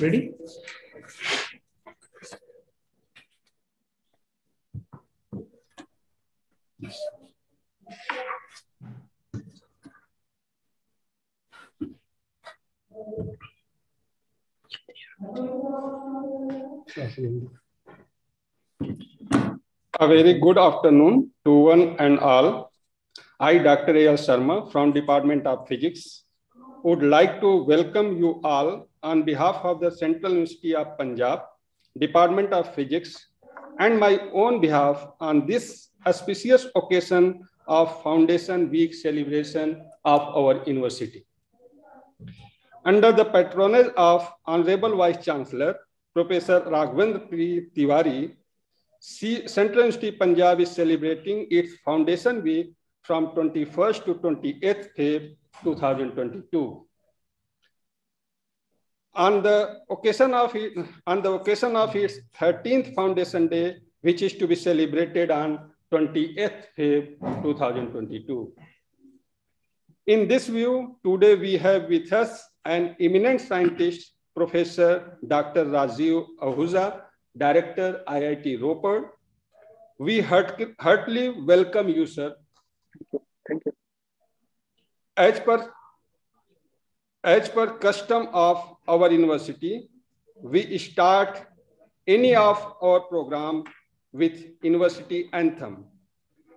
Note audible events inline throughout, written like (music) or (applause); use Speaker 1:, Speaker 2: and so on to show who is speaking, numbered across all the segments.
Speaker 1: Ready?
Speaker 2: A very good afternoon to one and all. I, Dr. A.L. Sharma from Department of Physics, would like to welcome you all on behalf of the Central University of Punjab, Department of Physics, and my own behalf on this auspicious occasion of Foundation Week celebration of our university. Under the patronage of Honorable Vice Chancellor, Professor Raghavendra P. Tiwari, Central University Punjab is celebrating its Foundation Week from 21st to 28th Feb 2022. On the occasion of it, on the occasion of its 13th Foundation Day, which is to be celebrated on 28th Feb 2022. In this view, today we have with us an eminent scientist, Professor Dr. Rajeev Ahuja, Director, IIT Ropar. We heartily welcome you, sir.
Speaker 3: Thank you.
Speaker 2: As per, as per custom of our university, we start any of our program with university anthem.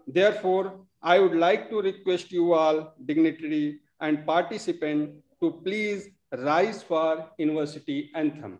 Speaker 2: Therefore, I would like to request you all, dignitary and participant, to please rise for university anthem.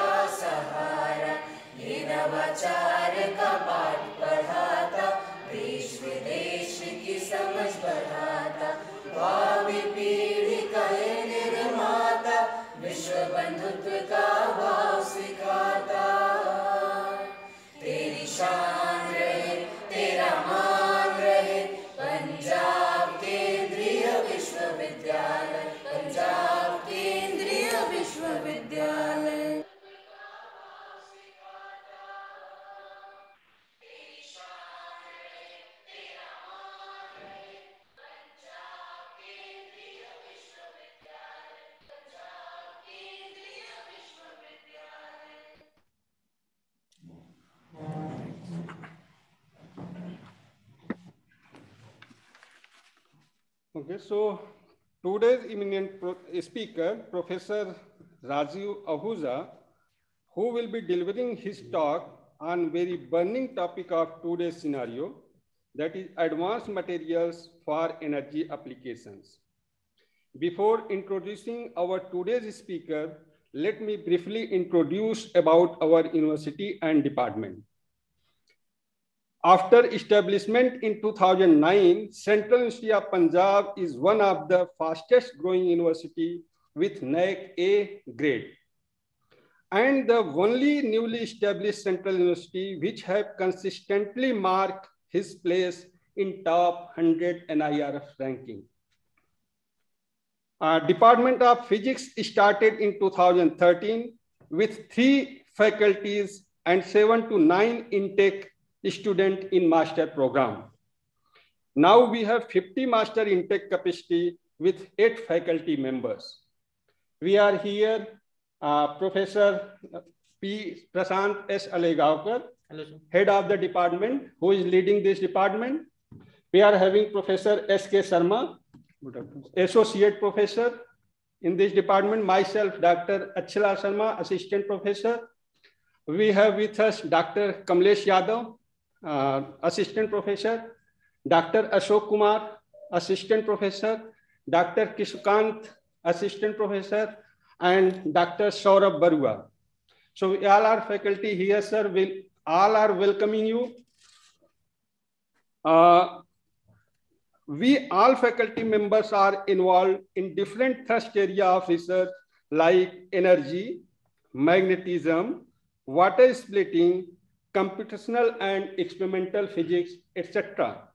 Speaker 4: नवाचार का
Speaker 2: Okay, so today's eminent pro eh, speaker, Professor Rajeev Ahuja, who will be delivering his talk on very burning topic of today's scenario, that is advanced materials for energy applications. Before introducing our today's speaker, let me briefly introduce about our university and department. After establishment in 2009, Central University of Punjab is one of the fastest growing university with NAAC A grade. And the only newly established Central University which have consistently marked his place in top 100 NIRF ranking. Uh, Department of Physics started in 2013 with three faculties and seven to nine intake student in master program. Now we have 50 master intake capacity with eight faculty members. We are here, uh, Professor P. Prashant S. Alegaonkar, head of the department, who is leading this department. We are having Professor S. K. Sharma, associate professor in this department, myself, Dr. A.L. Sharma, assistant professor. We have with us Dr. Kamlesh Yadav, assistant professor doctor Ashok Kumar assistant professor doctor Kishukant assistant professor and doctor Saurabh Barua. So all are faculty here sir will all are welcoming you we all faculty members are involve in different thrust area of research like energy magnetism water splitting computational and experimental physics, etc.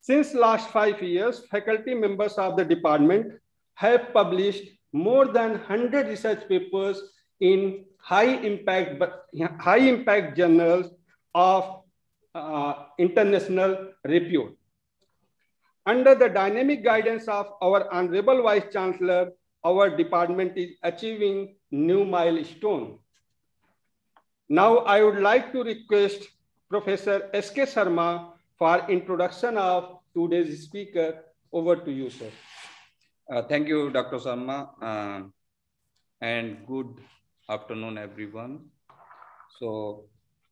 Speaker 2: Since last five years, faculty members of the department have published more than 100 research papers in high impact, high impact journals of uh, international repute. Under the dynamic guidance of our Honorable Vice Chancellor, our department is achieving new milestone. Now I would like to request Professor S.K. Sharma for introduction of today's speaker. Over to you, sir.
Speaker 1: Uh, thank you, Dr. Sharma, uh, and good afternoon, everyone. So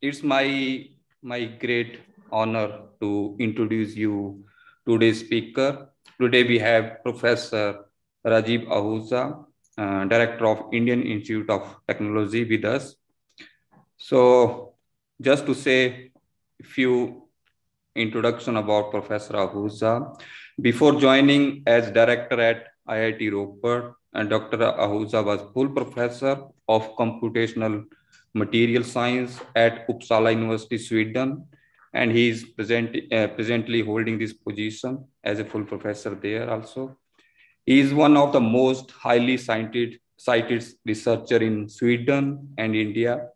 Speaker 1: it's my my great honor to introduce you today's speaker. Today we have Professor Rajeev Ahuja, uh, Director of Indian Institute of Technology with us. So just to say a few introduction about Professor Ahuja. Before joining as director at IIT Ropar, and Dr. Ahuja was full professor of computational material science at Uppsala University, Sweden, and he is present, uh, presently holding this position as a full professor there also. He is one of the most highly cited, cited researcher in Sweden and India.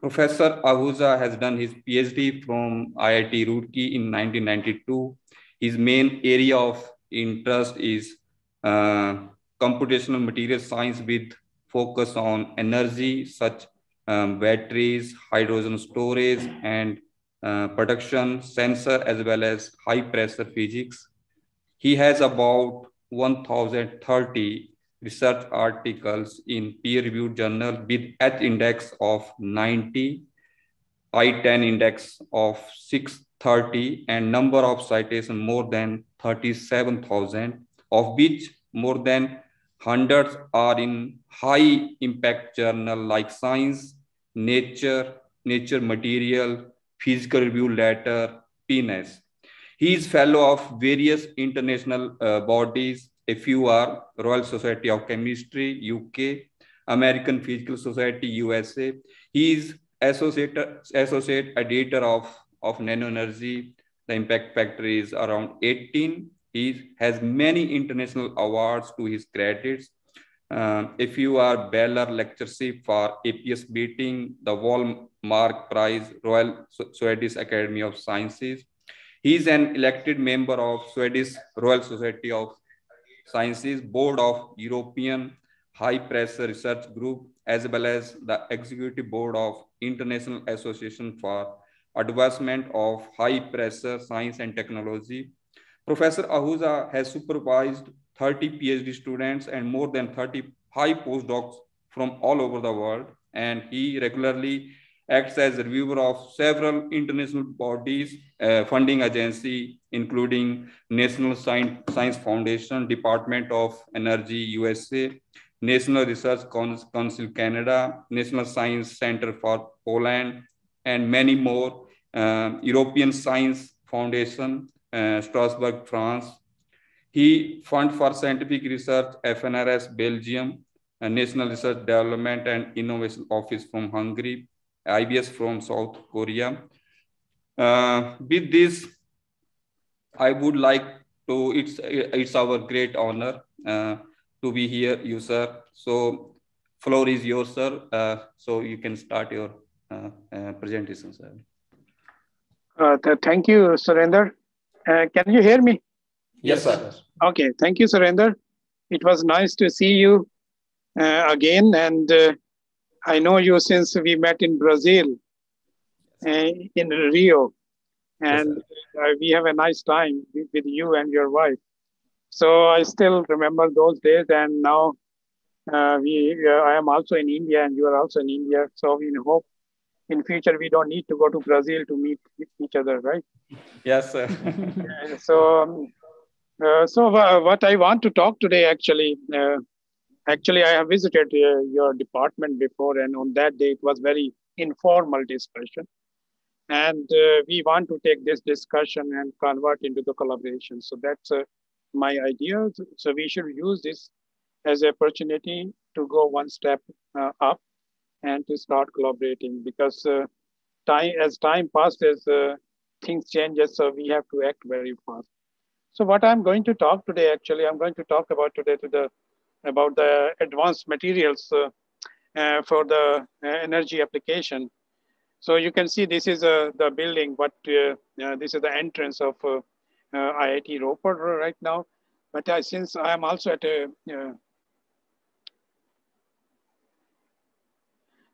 Speaker 1: Professor Ahuja has done his PhD from IIT Roorkee in 1992. His main area of interest is uh, computational material science with focus on energy, such um, batteries, hydrogen storage, and uh, production sensor, as well as high pressure physics. He has about 1030 research articles in peer-reviewed journal with H index of 90, I10 index of 630, and number of citation more than 37,000, of which more than hundreds are in high impact journal like Science, Nature, Nature Material, Physical Review Letter, PNAS. He is fellow of various international uh, bodies. Are Royal Society of Chemistry, UK, American Physical Society, USA. He is associate, associate editor of, of Nano Energy. The impact factor is around 18 he has many international awards to his credits. Uh, if you are Beller Lectureship for APS beating the Wallmark Prize, Royal Swedish Academy of Sciences. He is an elected member of Swedish Royal Society of Sciences, Board of European High Pressure Research Group, as well as the Executive Board of International Association for Advancement of High Pressure Science and Technology, Professor Ahuja has supervised 30 PhD students and more than 30 high postdocs from all over the world. And he regularly acts as a reviewer of several international bodies, uh, funding agency, including National Science, Science Foundation, Department of Energy USA, National Research Council Canada, National Science Center for Poland, and many more, uh, European Science Foundation, uh, Strasbourg, France. He fund for scientific research, FNRS, Belgium, National Research Development and Innovation Office from Hungary, IBS from South Korea. Uh, with this, I would like to, it's, it's our great honor uh, to be here, you sir. So floor is yours, sir. Uh, so you can start your uh, uh, presentation, sir.
Speaker 3: Uh, th thank you, Surender. Uh, can you hear me?
Speaker 1: Yes, sir.
Speaker 3: Okay, thank you, Surender. It was nice to see you uh, again. And uh, I know you since we met in Brazil, uh, in Rio. And yes, we have a nice time with, with you and your wife. So I still remember those days. And now uh, we, uh, I am also in India and you are also in India. So we hope in future we don't need to go to Brazil to meet each other, right?
Speaker 1: Yes, sir. (laughs)
Speaker 3: so, um, uh, so uh, what I want to talk today, actually, uh, actually I have visited uh, your department before, and on that day it was very informal discussion. And uh, we want to take this discussion and convert into the collaboration. So that's uh, my idea. So we should use this as an opportunity to go one step uh, up and to start collaborating because uh, time as time passes, uh, things changes. So we have to act very fast. So what I'm going to talk today, actually, I'm going to talk about today to the about the advanced materials uh, uh, for the uh, energy application. So you can see this is uh, the building, but this is the entrance of IIT Ropar right now. But since I am also at a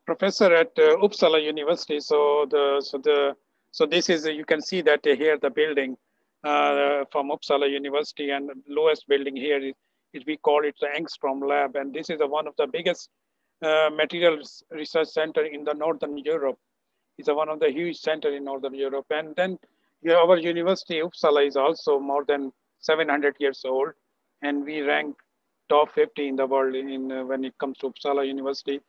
Speaker 3: professor at uh, Uppsala University. So the so the so this is you can see that here the building uh, from Uppsala University and lowest building here is we call it the Ångström Lab, and this is a, one of the biggest uh, materials research center in the Northern Europe. It's a, one of the huge center in Northern Europe. And then our university, Uppsala, is also more than 700 years old. And we rank top 50 in the world in, uh, when it comes to Uppsala University.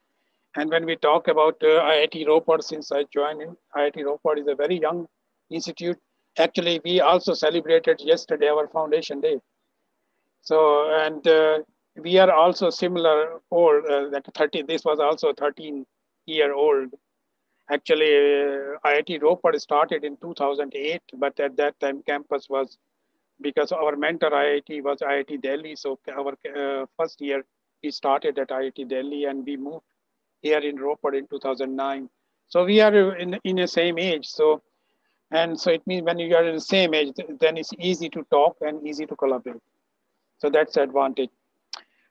Speaker 3: And when we talk about uh, IIT Ropar, since I joined in, IIT Ropar is a very young institute. Actually, we also celebrated yesterday our foundation day. So, and uh, we are also similar old, uh, that 30, this was also 13 year old. Actually, uh, IIT Ropar started in 2008, but at that time campus was, because our mentor IIT was IIT Delhi. So our uh, first year, we started at IIT Delhi and we moved here in Ropar in 2009. So we are in, in the same age. So, and so it means when you are in the same age, then it's easy to talk and easy to collaborate. So that's the advantage.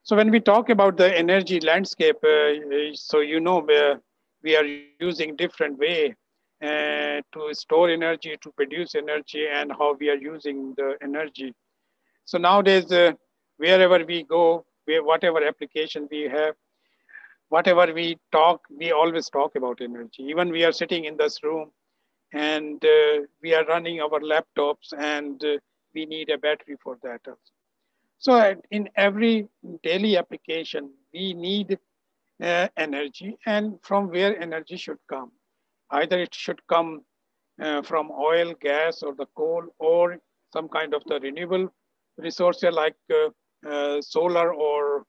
Speaker 3: So when we talk about the energy landscape, uh, so you know uh, we are using different way uh, to store energy, to produce energy, and how we are using the energy. So nowadays, uh, wherever we go, where, whatever application we have, whatever we talk, we always talk about energy. Even we are sitting in this room and uh, we are running our laptops and uh, we need a battery for that also. So in every daily application, we need uh, energy and from where energy should come. Either it should come uh, from oil, gas, or the coal, or some kind of the renewable resources like uh, uh, solar or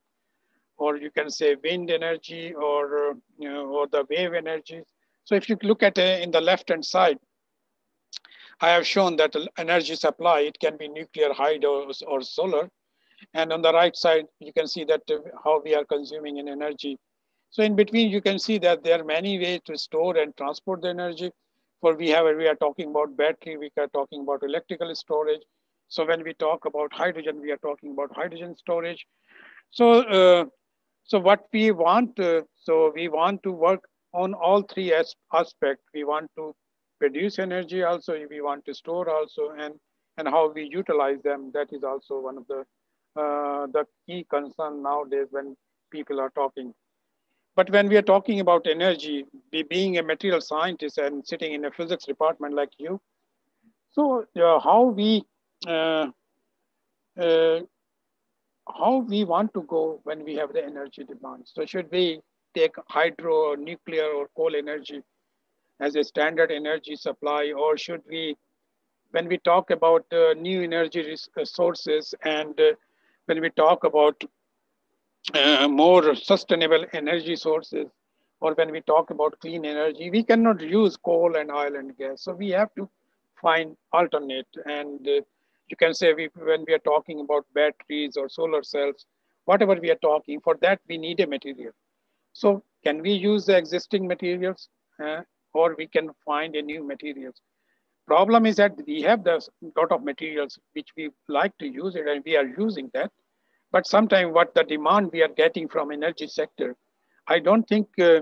Speaker 3: or you can say wind energy or or the wave energy. So if you look at in the left hand side, I have shown that energy supply, it can be nuclear, hydro, or solar. And on the right side, you can see that uh, how we are consuming in energy. So in between, you can see that there are many ways to store and transport the energy. For we have, we are talking about battery, we are talking about electrical storage. So when we talk about hydrogen, we are talking about hydrogen storage. So, uh, so what we want, uh, so we want to work on all three as aspects. We want to produce energy also, we want to store also, and, and how we utilize them. That is also one of the the key concern nowadays when people are talking. But when we are talking about energy, we being a material scientist and sitting in a physics department like you, so uh, how we uh, uh, how we want to go when we have the energy demand. So should we take hydro or nuclear or coal energy as a standard energy supply, or should we, when we talk about uh, new energy sources and uh, when we talk about uh, more sustainable energy sources, or when we talk about clean energy, we cannot use coal and oil and gas. So we have to find alternate. And uh, you can say we, when we are talking about batteries or solar cells, whatever we are talking, for that we need a material. So can we use the existing materials uh, or we can find a new materials? Problem is that we have the lot of materials which we like to use it and we are using that. But sometimes what the demand we are getting from energy sector, I don't think uh,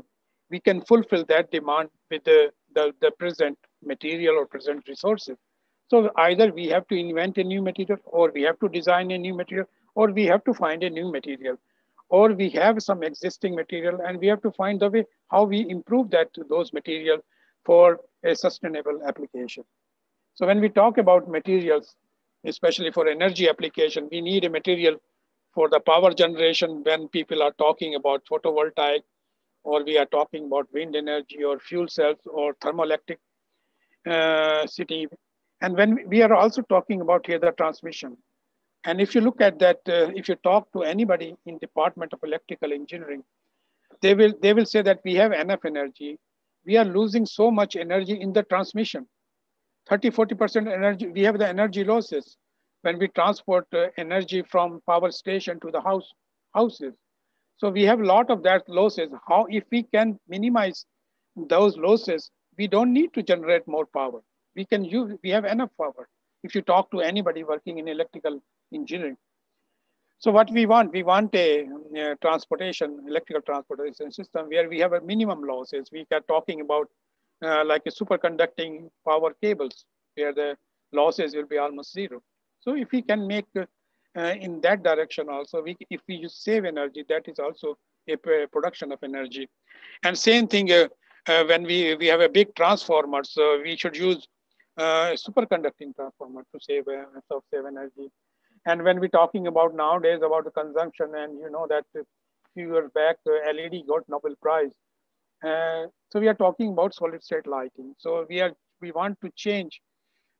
Speaker 3: we can fulfill that demand with the, the, the present material or present resources. So either we have to invent a new material or we have to design a new material or we have to find a new material or we have some existing material and we have to find the way how we improve that those material for a sustainable application. So when we talk about materials, especially for energy application, we need a material for the power generation when people are talking about photovoltaic or we are talking about wind energy or fuel cells or thermoelectric. uh, city. And when we are also talking about here the transmission. And if you look at that, uh, if you talk to anybody in Department of Electrical Engineering, they will, they will say that we have enough energy. We are losing so much energy in the transmission. 30, 40% energy, we have the energy losses when we transport uh, energy from power station to the house houses. So we have a lot of that losses. How, if we can minimize those losses, we don't need to generate more power. We can use, we have enough power. If you talk to anybody working in electrical engineering. So what we want, we want a, transportation, electrical transportation system where we have a minimum losses. We are talking about uh, like a superconducting power cables where the losses will be almost zero. So if we can make uh, in that direction also, we, if we save energy, that is also a production of energy. And same thing uh, uh, when we, we have a big transformer, so we should use uh, superconducting transformer to save, uh, save energy. And when we're talking about nowadays about the consumption, and you know that a few years back, uh, LED got Nobel Prize. Uh, so we are talking about solid state lighting. So we are we want to change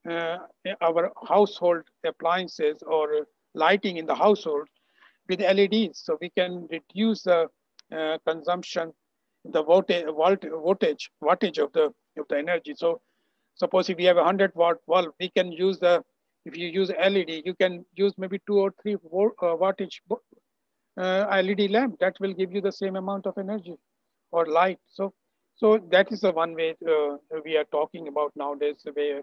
Speaker 3: uh, our household appliances or lighting in the household with LEDs, so we can reduce the uh, consumption, the voltage, voltage, wattage of the of the energy. So suppose if we have a 100 watt bulb, we can use the if you use LED, you can use maybe two or three uh, wattage uh, LED lamp. That will give you the same amount of energy or light. So, so that is the one way uh, we are talking about nowadays. Where,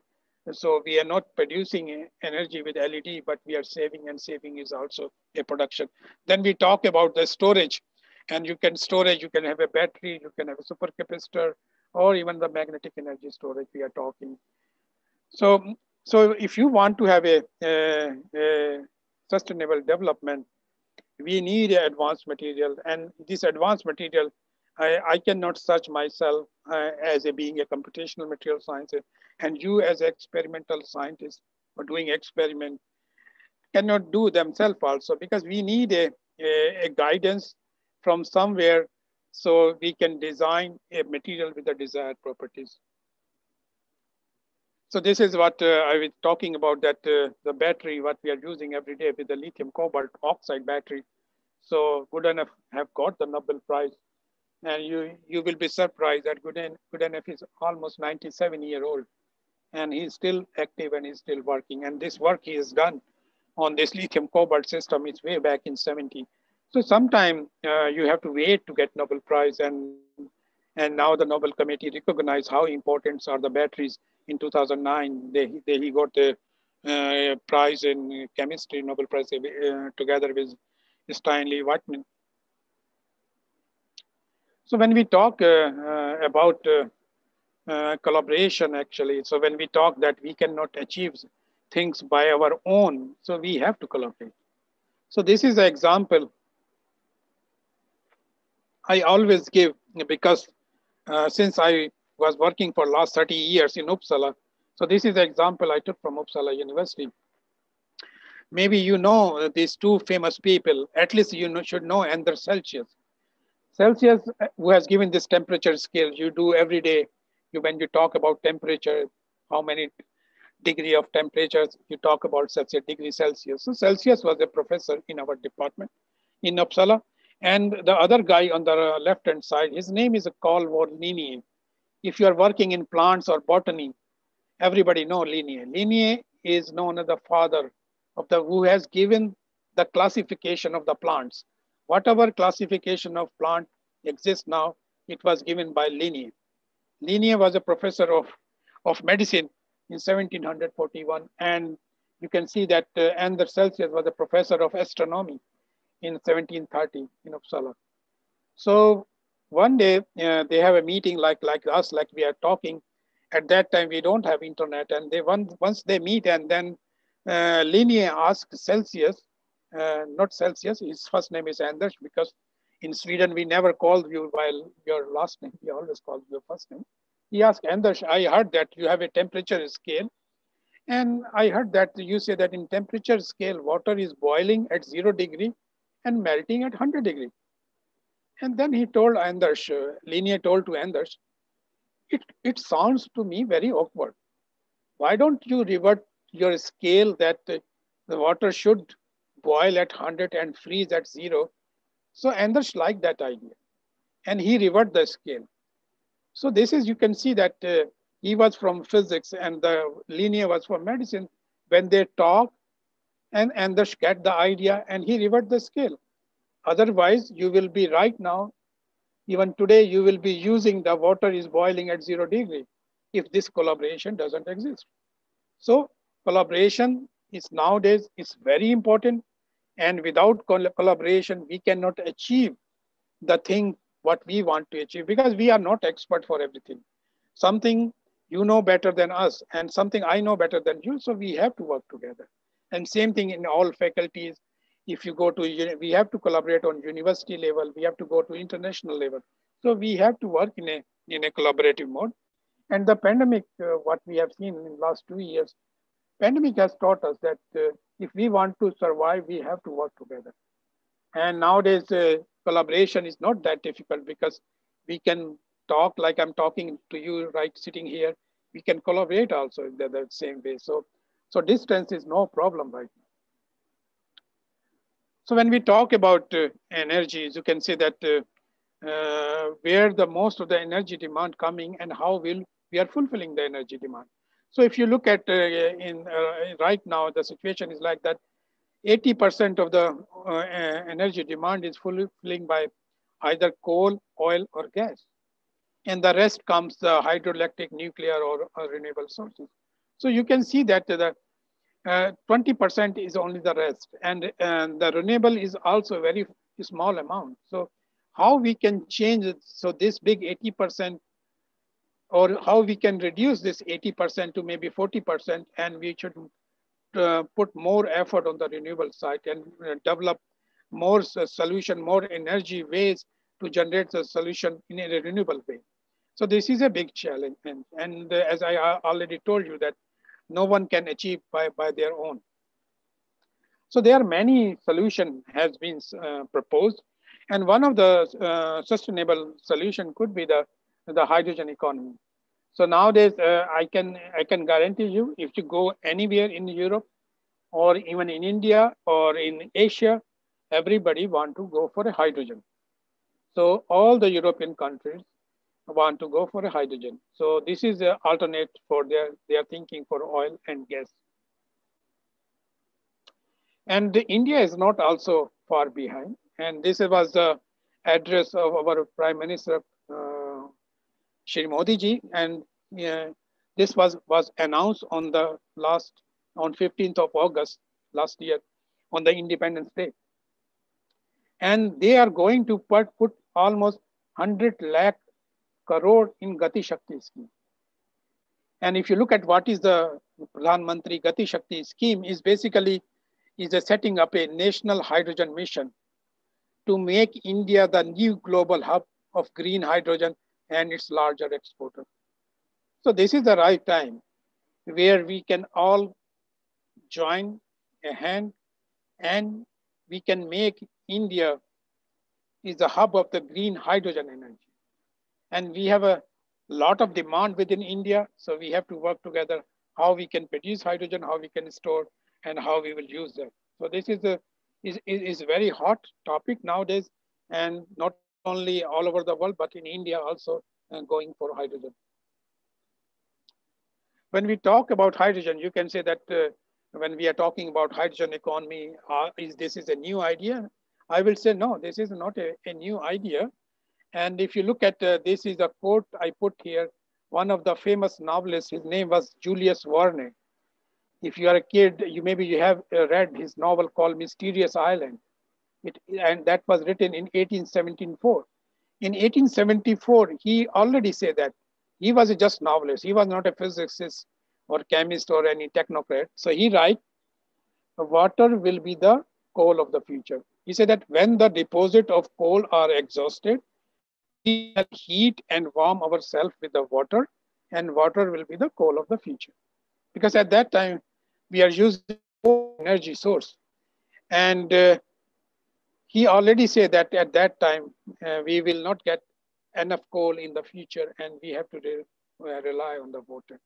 Speaker 3: so we are not producing energy with LED, but we are saving and saving is also a production. Then we talk about the storage and you can storage, you can have a battery, you can have a supercapacitor or even the magnetic energy storage we are talking. So so if you want to have a, a, a sustainable development, we need advanced material. And this advanced material, I, I cannot search myself uh, as a being a computational material scientist, and you as experimental scientist or doing experiment cannot do themselves also because we need a, a, a guidance from somewhere so we can design a material with the desired properties. So this is what uh, I was talking about that uh, the battery, what we are using every day with the lithium cobalt oxide battery. So Goodenough have got the Nobel Prize. And you, you will be surprised that Goodenough is almost 97 year old and he's still active and he's still working. And this work he has done on this lithium cobalt system is way back in 70. So sometime uh, you have to wait to get Nobel Prize and and now the Nobel Committee recognize how important are the batteries in 2009, they, they, he got the uh, prize in chemistry, Nobel Prize, uh, together with Stanley Whittingham. So when we talk uh, uh about uh, uh, collaboration, actually, so when we talk that we cannot achieve things by our own, so we have to collaborate. So this is an example I always give because since I was working for last 30 years in Uppsala. So this is the example I took from Uppsala University. Maybe you know these two famous people, at least you know, should know Anders Celsius. Celsius, uh, who has given this temperature scale, you do every day. You, when you talk about temperature, how many degree of temperatures, you talk about such a degree Celsius. So Celsius was a professor in our department in Uppsala. And the other guy on the left-hand side, his name is Carl von Linné if you are working in plants or botany, everybody know Linné. Linné is known as the father of the who has given the classification of the plants. Whatever classification of plant exists now, it was given by Linné. Linné was a professor of, of medicine in 1741. And you can see that uh, Anders Celsius was a professor of astronomy in 1730 in Uppsala. So one day uh, they have a meeting like like us like we are talking. At that time we don't have internet. And they once once they meet and then uh, Linné asked celsius uh, not celsius his first name is anders because in sweden we never called you by your last name we always call your first name. He asked anders i heard that you have a temperature scale. And i heard that you say that in temperature scale water is boiling at zero degree and melting at 100 degree and then he told Anders, uh, told to Anders, it, it sounds to me very awkward. why don't you revert your scale that the water should boil at 100 and freeze at zero? So Anders liked that idea and he reverted the scale. So this is, you can see that uh, he was from physics and the Linné was from medicine. When they talk and Anders get the idea and he reverted the scale. Otherwise, you will be right now, even today, you will be using the water is boiling at zero degree if this collaboration doesn't exist. So collaboration is nowadays is very important. And without collaboration, we cannot achieve the thing what we want to achieve because we are not expert for everything. Something you know better than us and something I know better than you. So we have to work together. And same thing in all faculties. If you go to, we have to collaborate on university level. We have to go to international level. So we have to work in a, in a collaborative mode. And the pandemic, uh, what we have seen in the last two years, pandemic has taught us that uh, if we want to survive, we have to work together. And nowadays, uh, collaboration is not that difficult because we can talk like I'm talking to you right sitting here. We can collaborate also in the, the same way. So, so distance is no problem right now. So when we talk about uh, energies, you can say that uh, uh, where the most of the energy demand coming and how will we are fulfilling the energy demand. So if you look at uh, in uh, right now, the situation is like that 80% of the uh, energy demand is fulfilling by either coal, oil, or gas. And the rest comes the hydroelectric, nuclear, or, or renewable sources. So you can see that the 20% uh, is only the rest. And, and the renewable is also a very small amount. So how we can change it so this big 80% or how we can reduce this 80% to maybe 40% and we should uh, put more effort on the renewable side and uh, develop more solution, more energy ways to generate the solution in a renewable way. So this is a big challenge. And, and uh, as I already told you that no one can achieve by, by their own. So there are many solution has been uh, proposed. And one of the uh, sustainable solution could be the, the hydrogen economy. So nowadays, uh, I can I can guarantee you, if you go anywhere in Europe, or even in India or in Asia, everybody want to go for a hydrogen. So all the European countries want to go for a hydrogen. So this is the alternate for their their thinking for oil and gas. And India is not also far behind. And this was the address of our Prime Minister Shri Modi ji, and uh, this was, was announced on the last, on 15th of August last year, on the Independence Day. And they are going to put, put almost 100 lakh crore in Gati Shakti scheme. And if you look at what is the Pradhan Mantri Gati Shakti scheme is basically is a setting up a national hydrogen mission to make India the new global hub of green hydrogen and its larger exporter. So this is the right time where we can all join a hand and we can make India is the hub of the green hydrogen energy. And we have a lot of demand within India. So we have to work together how we can produce hydrogen, how we can store, and how we will use them. So this is a is, is very hot topic nowadays, and not only all over the world, but in India also uh, going for hydrogen. When we talk about hydrogen, you can say that uh, when we are talking about hydrogen economy, uh, is this is a new idea? I will say, no, this is not a, a new idea. And if you look at, uh, this is a quote I put here, one of the famous novelists, his name was Julius Verne. If you are a kid, you maybe you have uh, read his novel called Mysterious Island. It, and that was written in 1874. In 1874, he already said that he was a just novelist. He was not a physicist or chemist or any technocrat. So he write, water will be the coal of the future. He said that when the deposit of coal are exhausted, heat and warm ourselves with the water and water will be the coal of the future. Because at that time, we are using energy source. And uh, he already said that at that time uh, we will not get enough coal in the future and we have to re uh, rely on the water.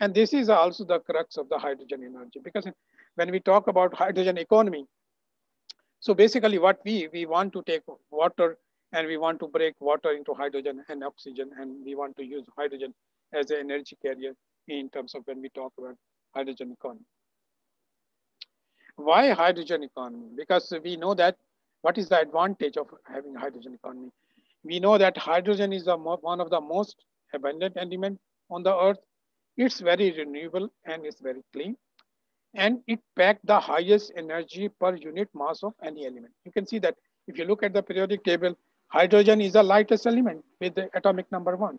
Speaker 3: And this is also the crux of the hydrogen energy because when we talk about hydrogen economy, so basically what we, we want to take water and we want to break water into hydrogen and oxygen and we want to use hydrogen as an energy carrier in terms of when we talk about hydrogen economy. Why hydrogen economy? Because we know that what is the advantage of having hydrogen economy? We know that hydrogen is one of the most abundant element on the earth. It's very renewable and it's very clean. And it packs the highest energy per unit mass of any element. You can see that if you look at the periodic table, hydrogen is the lightest element with the atomic number one.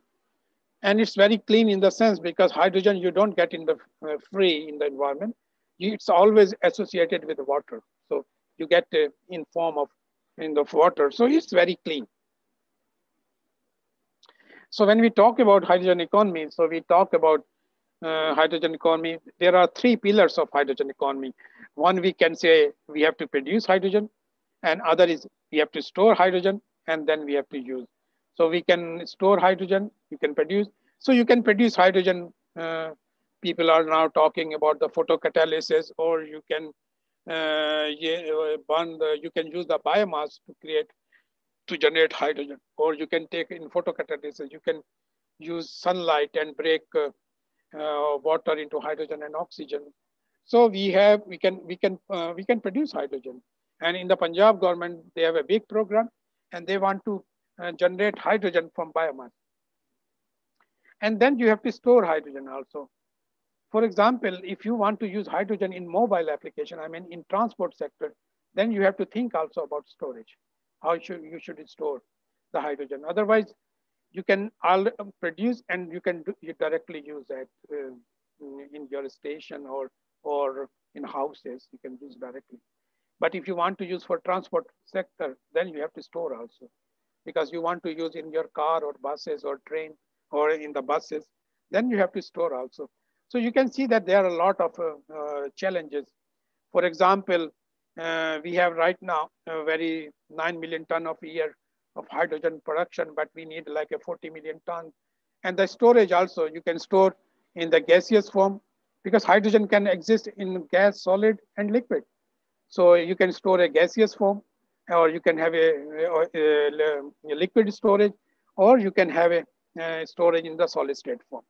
Speaker 3: And it's very clean in the sense because hydrogen you don't get in the uh, free in the environment. It's always associated with water. So you get uh, in form of in the water. So it's very clean. So when we talk about hydrogen economy, so we talk about uh, hydrogen economy, there are three pillars of hydrogen economy. One, we can say we have to produce hydrogen and other is we have to store hydrogen and then we have to use. So we can store hydrogen, you can produce. So you can produce hydrogen. Uh, people are now talking about the photocatalysis or you can uh, burn the, you can use the biomass to create to generate hydrogen, or you can take in photocatalysis, you can use sunlight and break uh, uh, water into hydrogen and oxygen. So we have, we can, we can, uh, we can produce hydrogen. And in the Punjab government, they have a big program and they want to uh, generate hydrogen from biomass. And then you have to store hydrogen also. For example, if you want to use hydrogen in mobile application, I mean in transport sector, then you have to think also about storage how should you should store the hydrogen. Otherwise, you can produce and you can do, you directly use that uh, in your station or or in houses. You can use directly. But if you want to use for transport sector, then you have to store also, because you want to use in your car or buses or train or in the buses, then you have to store also. So you can see that there are a lot of uh, uh, challenges. For example, uh, we have right now a very 9 million ton of year of hydrogen production, but we need like a 40 million ton. And the storage also, you can store in the gaseous form because hydrogen can exist in gas, solid, and liquid. So you can store a gaseous form, or you can have a, a, a liquid storage, or you can have a, a, storage in the solid state form.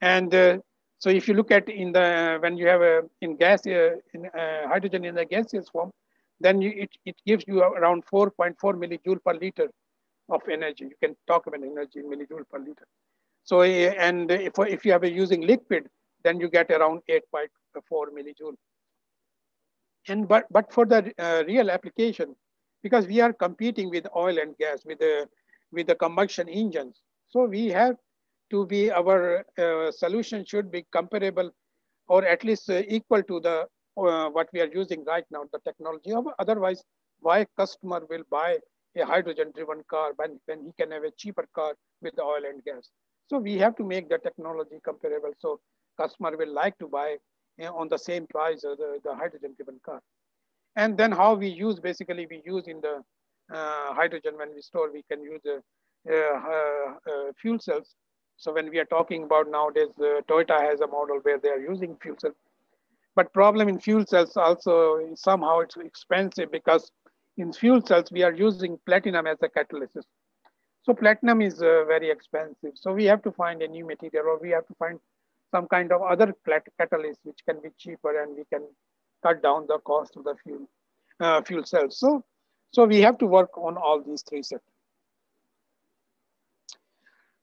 Speaker 3: And uh, so if you look at in the, when you have a, in gas, uh, in, uh, hydrogen in the gaseous form, then you, it, it gives you around 4.4 millijoule per liter of energy. You can talk about energy in millijoule per liter. So, eh, and if, if you have a using liquid, then you get around 8.4 millijoule. And but, but for the uh, real application, because we are competing with oil and gas, with the, with the combustion engines. So we have to be our uh, solution should be comparable or at least uh, equal to the uh, what we are using right now, the technology. Otherwise, why customer will buy a hydrogen driven car when, when he can have a cheaper car with oil and gas. So we have to make the technology comparable. So customer will like to buy on the same price as the, the hydrogen driven car. And then how we use, basically we use in the uh, hydrogen when we store, we can use the uh, uh, fuel cells so when we are talking about nowadays, Toyota has a model where they are using fuel cells. But problem in fuel cells also somehow it's expensive because in fuel cells we are using platinum as a catalyst. So platinum is uh, very expensive. So we have to find a new material or we have to find some kind of other catalyst which can be cheaper and we can cut down the cost of the fuel uh, fuel cells. So, so we have to work on all these three sectors.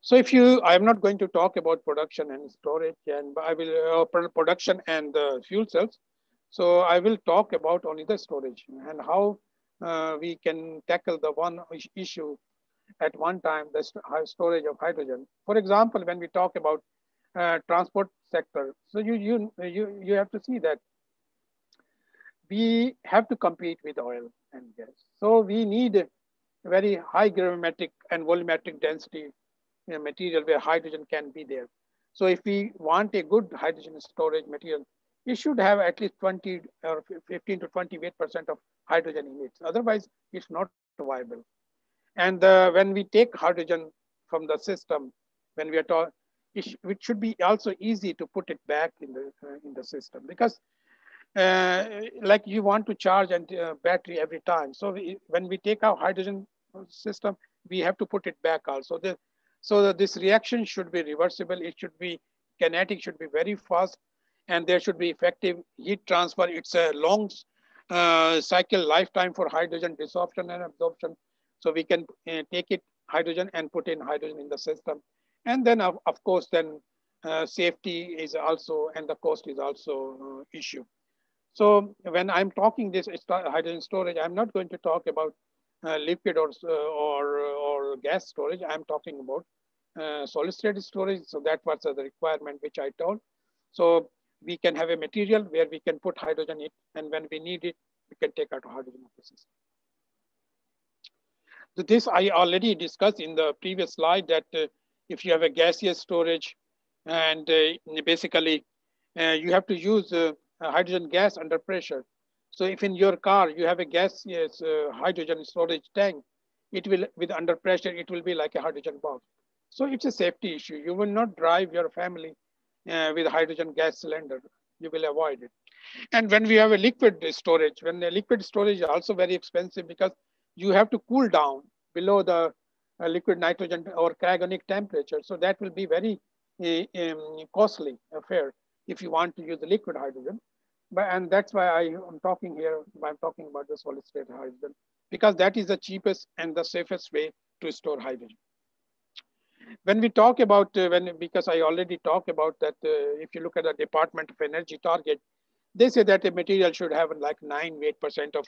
Speaker 3: So if you, I'm not going to talk about production and storage and I will, uh, production and the fuel cells. So I will talk about only the storage and how uh, we can tackle the one issue at one time, the storage of hydrogen. For example, when we talk about uh, transport sector, so you, you, you, you have to see that we have to compete with oil and gas. So we need a very high gravimetric and volumetric density you know, material where hydrogen can be there. So if we want a good hydrogen storage material, it should have at least 20 or 15 to 28% of hydrogen in it. Otherwise, it's not viable. And uh, when we take hydrogen from the system, when we are talking, sh it should be also easy to put it back in the uh, in the system because uh, like you want to charge a uh, battery every time. So we, when we take our hydrogen system, we have to put it back also. The, so this reaction should be reversible. It should be kinetic, should be very fast, and there should be effective heat transfer. It's a long uh, cycle lifetime for hydrogen desorption and absorption. So we can uh, take it hydrogen and put in hydrogen in the system. And then of, of course, then uh, safety is also, and the cost is also uh, issue. So when I'm talking this hydrogen storage, I'm not going to talk about uh, liquid or, uh, or, or gas storage. I'm talking about uh, solid state storage. So that was the requirement which I told. So we can have a material where we can put hydrogen in and when we need it, we can take out hydrogen of the system. So this I already discussed in the previous slide that uh, if you have a gaseous storage and uh, basically uh, you have to use hydrogen gas under pressure. So if in your car you have a gaseous uh, hydrogen storage tank, it will, with under pressure, it will be like a hydrogen bomb. So it's a safety issue. You will not drive your family uh, with hydrogen gas cylinder. You will avoid it. And when we have a liquid storage, when the liquid storage is also very expensive because you have to cool down below the uh, liquid nitrogen or cryogenic temperature. So that will be very uh, um, costly affair if you want to use the liquid hydrogen. But, and that's why I am talking here, I'm talking about the solid state hydrogen, because that is the cheapest and the safest way to store hydrogen. When we talk about, uh, when because I already talked about that, uh, if you look at the Department of Energy target, they say that a material should have like 9 8% of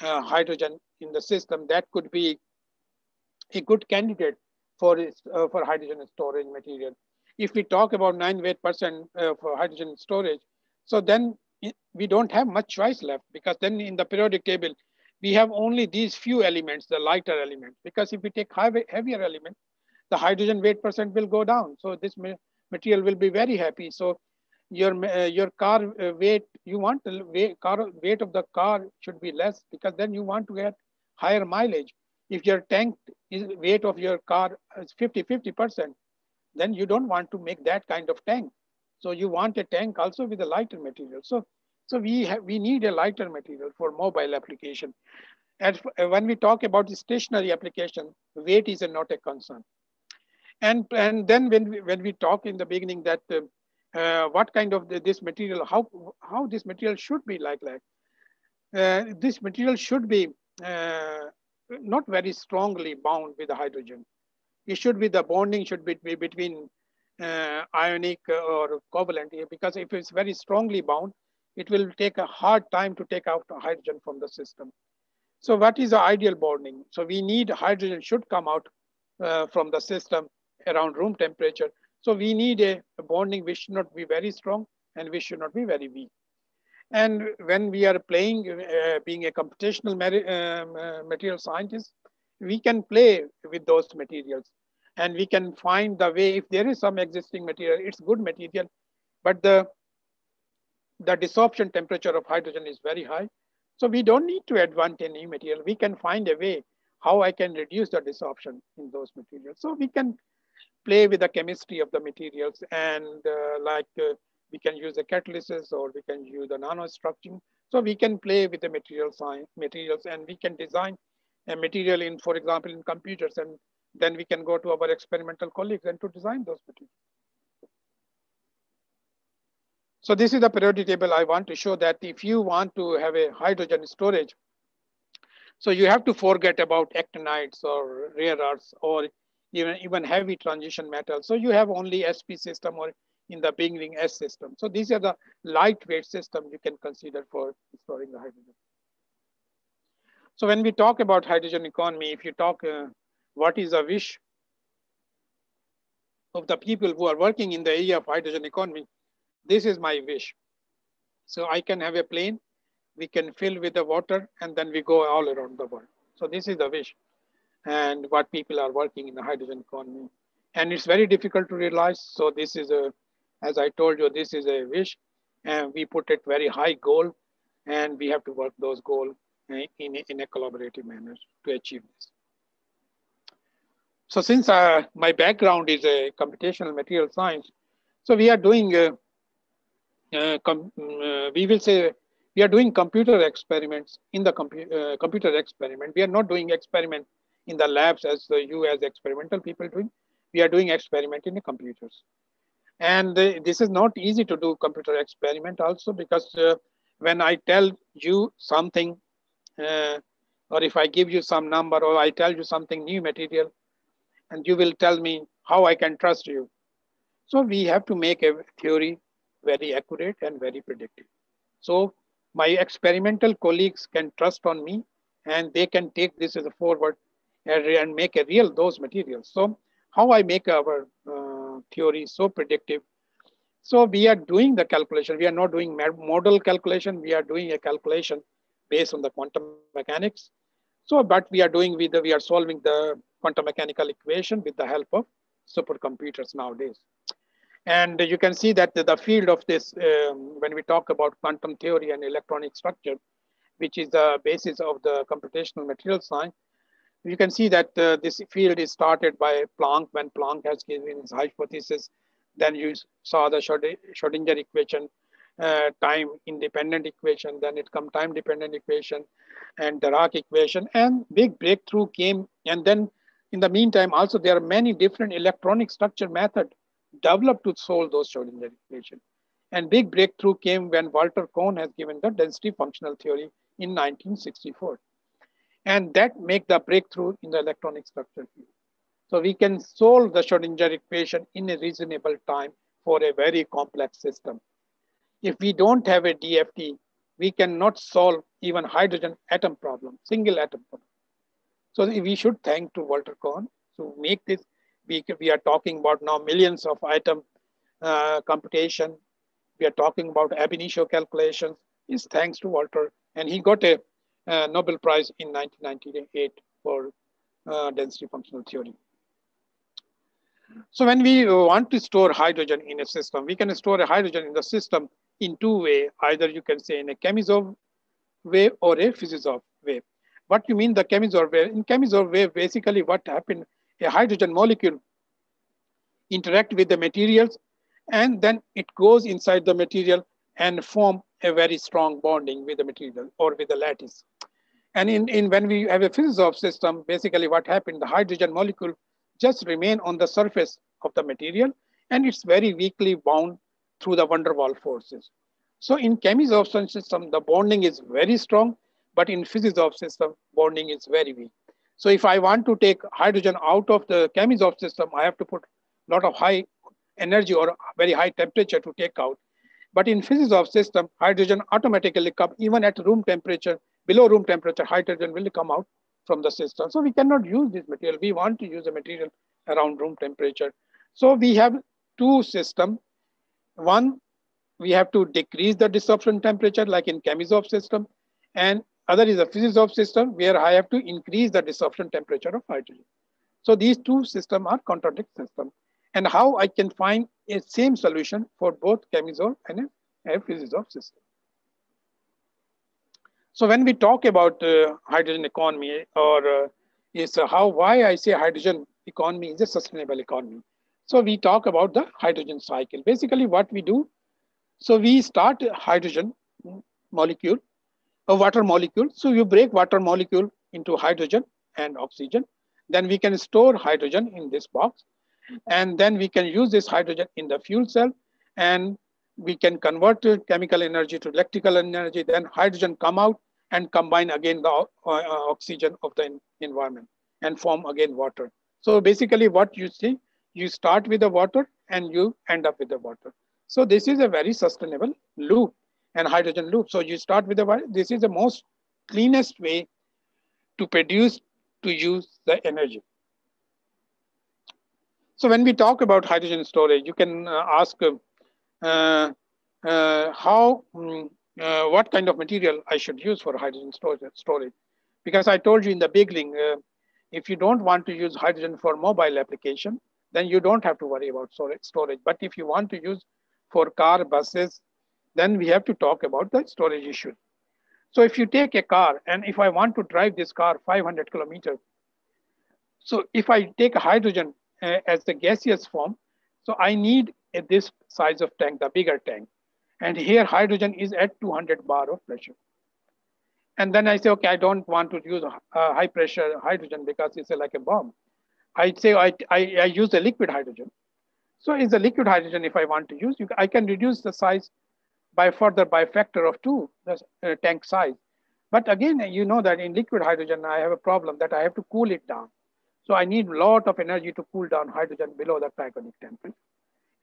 Speaker 3: uh, hydrogen in the system. That could be a good candidate for, uh, for hydrogen storage material if we talk about 98% for hydrogen storage, so then we don't have much choice left because then in the periodic table, we have only these few elements, the lighter elements, because if we take heavier elements, the hydrogen weight percent will go down. So this material will be very happy. So your uh, your car uh, weight, you want the weight, car, weight of the car should be less because then you want to get higher mileage. If your tank is weight of your car is 50, 50%, then you don't want to make that kind of tank. So you want a tank also with a lighter material. So, so we, have, we need a lighter material for mobile application. And when we talk about the stationary application, weight is a, not a concern. And, and then when we, when we talk in the beginning that uh, uh, what kind of the, this material, how, how this material should be like that. Uh, this material should be uh, not very strongly bound with the hydrogen it should be the bonding should be, be between uh, ionic or covalent because if it's very strongly bound, it will take a hard time to take out hydrogen from the system. So what is the ideal bonding? So we need hydrogen should come out uh, from the system around room temperature. So we need a, a, bonding which should not be very strong and which should not be very weak. And when we are playing, uh, being a computational um, uh, material scientist, we can play with those materials. And we can find the way if there is some existing material it's good material but the the desorption temperature of hydrogen is very high. So we don't need to advance any material. We can find a way how i can reduce the desorption in those materials. So we can play with the chemistry of the materials and uh, like uh, we can use the catalysis or we can use the nanostructuring so we can play with the material science materials and we can design a material in, for example, in computers, and then we can go to our experimental colleagues and to design those materials. So this is the periodic table I want to show that if you want to have a hydrogen storage, so you have to forget about actinides or rare earths or even, even heavy transition metals. So you have only SP system or in the beginning S system. So these are the lightweight system you can consider for storing the hydrogen. So when we talk about hydrogen economy, if you talk uh, what is a wish of the people who are working in the area of hydrogen economy, this is my wish. So I can have a plane, we can fill with the water, and then we go all around the world. So this is the wish and what people are working in the hydrogen economy. And it's very difficult to realize. So this is a, as I told you, this is a wish and we put it very high goal and we have to work those goals in a, in a collaborative manner to achieve this. so since uh, my background is a computational material science, so we are doing, uh, uh, uh, we will say, we are doing computer experiments in the compu uh, computer experiment. We are not doing experiment in the labs as you as experimental people doing. We are doing experiment in the computers. And uh, this is not easy to do computer experiment also because uh, when I tell you something, uh, or if I give you some number or I tell you something new material, and you will tell me how I can trust you. So we have to make a theory very accurate and very predictive. So my experimental colleagues can trust on me and they can take this as a forward and make a real those materials. So how I make our uh, theory so predictive. So we are doing the calculation. We are not doing model calculation. We are doing a calculation based on the quantum mechanics. So, but we are doing with the, we are solving the quantum mechanical equation with the help of supercomputers nowadays. And you can see that the field of this, um, when we talk about quantum theory and electronic structure, which is the basis of the computational material science, you can see that uh, this field is started by Planck when Planck has given his hypothesis. Then you saw the Schrodinger equation, uh, time independent equation, then it come time dependent equation and Dirac equation and big breakthrough came. And then in the meantime, also there are many different electronic structure method developed to solve those Schrodinger equation. And big breakthrough came when Walter Kohn has given the density functional theory in 1964. And that make the breakthrough in the electronic structure field. So we can solve the Schrodinger equation in a reasonable time for a very complex system. If we don't have a DFT, we cannot solve even hydrogen atom problem, single atom problem. So we should thank to Walter Kohn to make this. We, we are talking about now millions of atom uh, computation. We are talking about ab initio calculations. Is thanks to Walter, and he got a uh, Nobel Prize in 1998 for uh, density functional theory. So when we want to store hydrogen in a system, we can store a hydrogen in the system in two way. Either you can say in a Chemisorb way or a Physisorb way. What you mean the Chemisorb way? In Chemisorb way, basically what happened, a hydrogen molecule interact with the materials and then it goes inside the material and form a very strong bonding with the material or with the lattice. And in, in when we have a Physisorb system, basically what happened, the hydrogen molecule just remain on the surface of the material and it's very weakly bound through the van der Waals forces. So in Chemisorb system, the bonding is very strong, but in Physisorb system, bonding is very weak. So if I want to take hydrogen out of the Chemisorb system, I have to put a lot of high energy or very high temperature to take out. But in Physisorb system, hydrogen automatically come, even at room temperature, below room temperature, hydrogen will come out from the system. So we cannot use this material. We want to use a material around room temperature. So we have two system. one, we have to decrease the desorption temperature like in Chemisorb system. And other is a Physisorb system where I have to increase the desorption temperature of hydrogen. So these two systems are contradict system. And how I can find a same solution for both Chemisorb and a, a Physisorb system. So when we talk about uh, hydrogen economy or uh, is uh, how, why I say hydrogen economy is a sustainable economy. So we talk about the hydrogen cycle. Basically what we do, so we start hydrogen molecule, a water molecule. So you break water molecule into hydrogen and oxygen. Then we can store hydrogen in this box. And then we can use this hydrogen in the fuel cell and we can convert chemical energy to electrical energy. Then hydrogen come out and combine again the uh, uh, oxygen of the environment and form again water. So basically what you see, you start with the water and you end up with the water. So this is a very sustainable loop and hydrogen loop. So you start with the water. This is the most cleanest way to produce, to use the energy. So when we talk about hydrogen storage, you can uh, ask how, um, what kind of material I should use for hydrogen storage. Because I told you in the beginning, uh, if you don't want to use hydrogen for mobile application, then you don't have to worry about storage. But if you want to use for car, buses, then we have to talk about the storage issue. So if you take a car and if I want to drive this car 500 kilometers, So if I take hydrogen uh, as the gaseous form, so I need uh, this size of tank, the bigger tank. And here hydrogen is at 200 bar of pressure. And then I say, okay, I don't want to use high pressure hydrogen because it's like a bomb. I say I, I, I use the liquid hydrogen. So is the liquid hydrogen, if I want to use, you, I can reduce the size by further by factor of two, the uh, tank size. But again, you know that in liquid hydrogen, I have a problem that I have to cool it down. So I need a lot of energy to cool down hydrogen below the cryogenic temperature.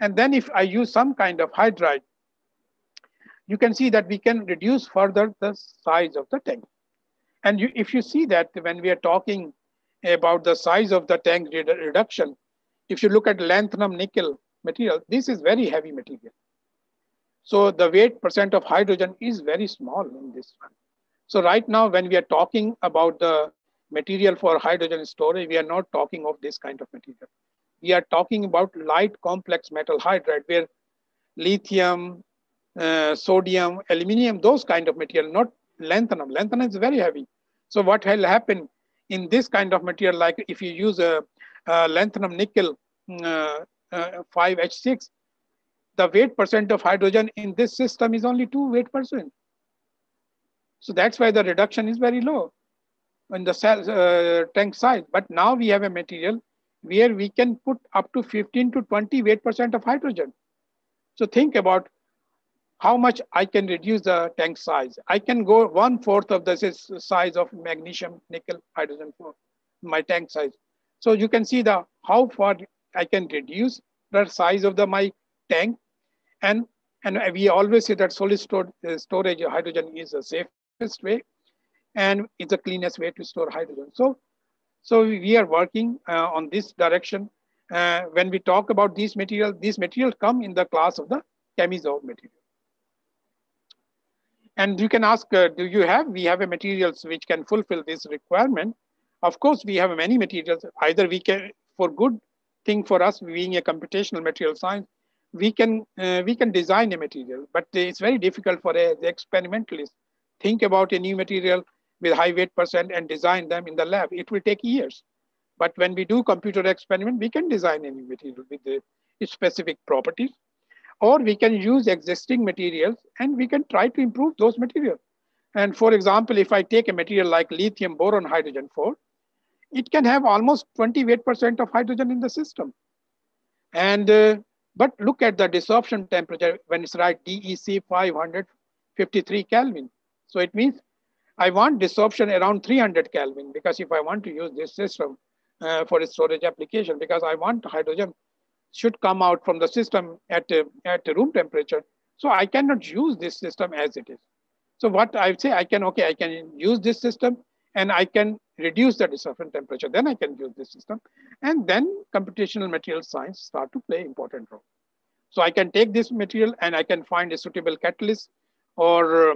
Speaker 3: And then if I use some kind of hydride, you can see that we can reduce further the size of the tank. And you, if you see that when we are talking about the size of the tank reduction, if you look at lanthanum nickel material, this is very heavy material. So the weight percent of hydrogen is very small in this one. So right now, when we are talking about the material for hydrogen storage, we are not talking of this kind of material. We are talking about light complex metal hydride where lithium, uh, sodium, aluminum, those kind of material, not lanthanum. Lanthanum is very heavy. So what will happen in this kind of material, like if you use a, a lanthanum nickel uh, uh, 5H6, the weight percent of hydrogen in this system is only two weight percent. So that's why the reduction is very low in the cell uh, tank size. But now we have a material where we can put up to 15 to 20 weight percent of hydrogen. So think about how much I can reduce the tank size. I can go one fourth of the size of magnesium, nickel, hydrogen for my tank size. So you can see the how far I can reduce the size of the my tank. And, and we always say that solid store, uh, storage hydrogen is the safest way and it's the cleanest way to store hydrogen. So, so we are working uh, on this direction. Uh, when we talk about these materials, these materials come in the class of the Chemisorb material. And you can ask, uh, do you have? We have a materials which can fulfill this requirement. Of course, we have many materials. Either we can, for good thing for us being a computational material science, we can uh, we can design a material, but it's very difficult for a, the experimentalist. Think about a new material with high weight percent and design them in the lab. It will take years. But when we do computer experiment, we can design any material with the, specific properties or we can use existing materials and we can try to improve those materials. And for example, if I take a material like lithium boron hydrogen 4, it can have almost 28% of hydrogen in the system. And, uh, but look at the desorption temperature when it's right, DEC 553 Kelvin. So it means I want desorption around 300 Kelvin because if I want to use this system uh, for a storage application, because I want hydrogen should come out from the system at, uh, at room temperature. So I cannot use this system as it is. So what I say, I can, okay, I can use this system and I can reduce the desorption temperature. Then I can use this system. And then computational material science start to play important role. So I can take this material and I can find a suitable catalyst or,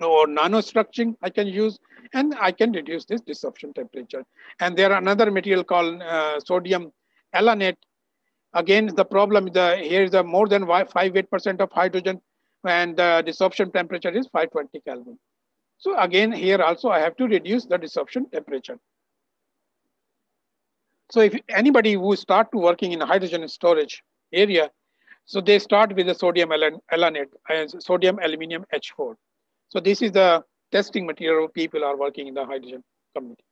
Speaker 3: or nanostructuring I can use and I can reduce this desorption temperature. And there are another material called uh, sodium alanate. Again, the problem is the here is the more than five eight percent of hydrogen, and the desorption temperature is 520 Kelvin. So again, here also I have to reduce the desorption temperature. So if anybody who start to working in hydrogen storage area, so they start with the sodium alanate and sodium aluminium H4. So this is the testing material people are working in the hydrogen community.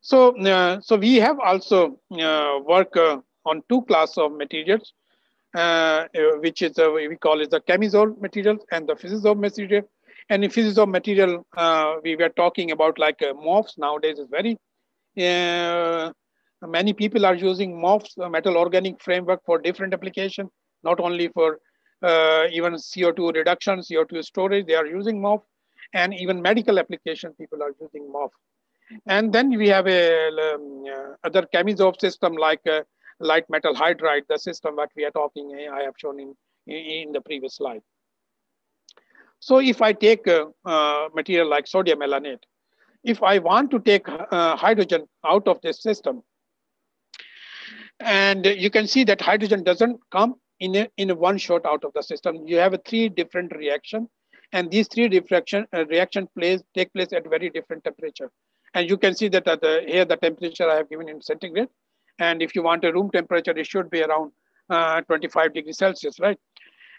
Speaker 3: So, uh, so we have also uh, work uh, on two class of materials, uh, uh, which is we call it the Chemisorb materials and the Physisorb material. And in Physisorb material, uh, we were talking about like MOFs nowadays is very, many people are using MOFs, metal organic framework for different application, not only for even CO2 reduction, CO2 storage, they are using MOF and even medical application people are using MOF. And then we have a um, uh, other Chemisorb system like uh, light metal hydride, the system that we are talking, uh, I have shown in, in the previous slide. So if I take a, uh, material like sodium alanate, if I want to take uh, hydrogen out of this system, and you can see that hydrogen doesn't come in a, in a one shot out of the system. You have a three different reaction, and these three reaction uh, reaction plays take place at very different temperature. And you can see that at the, here the temperature I have given in centigrade. And if you want a room temperature, it should be around uh, 25 degrees Celsius, right?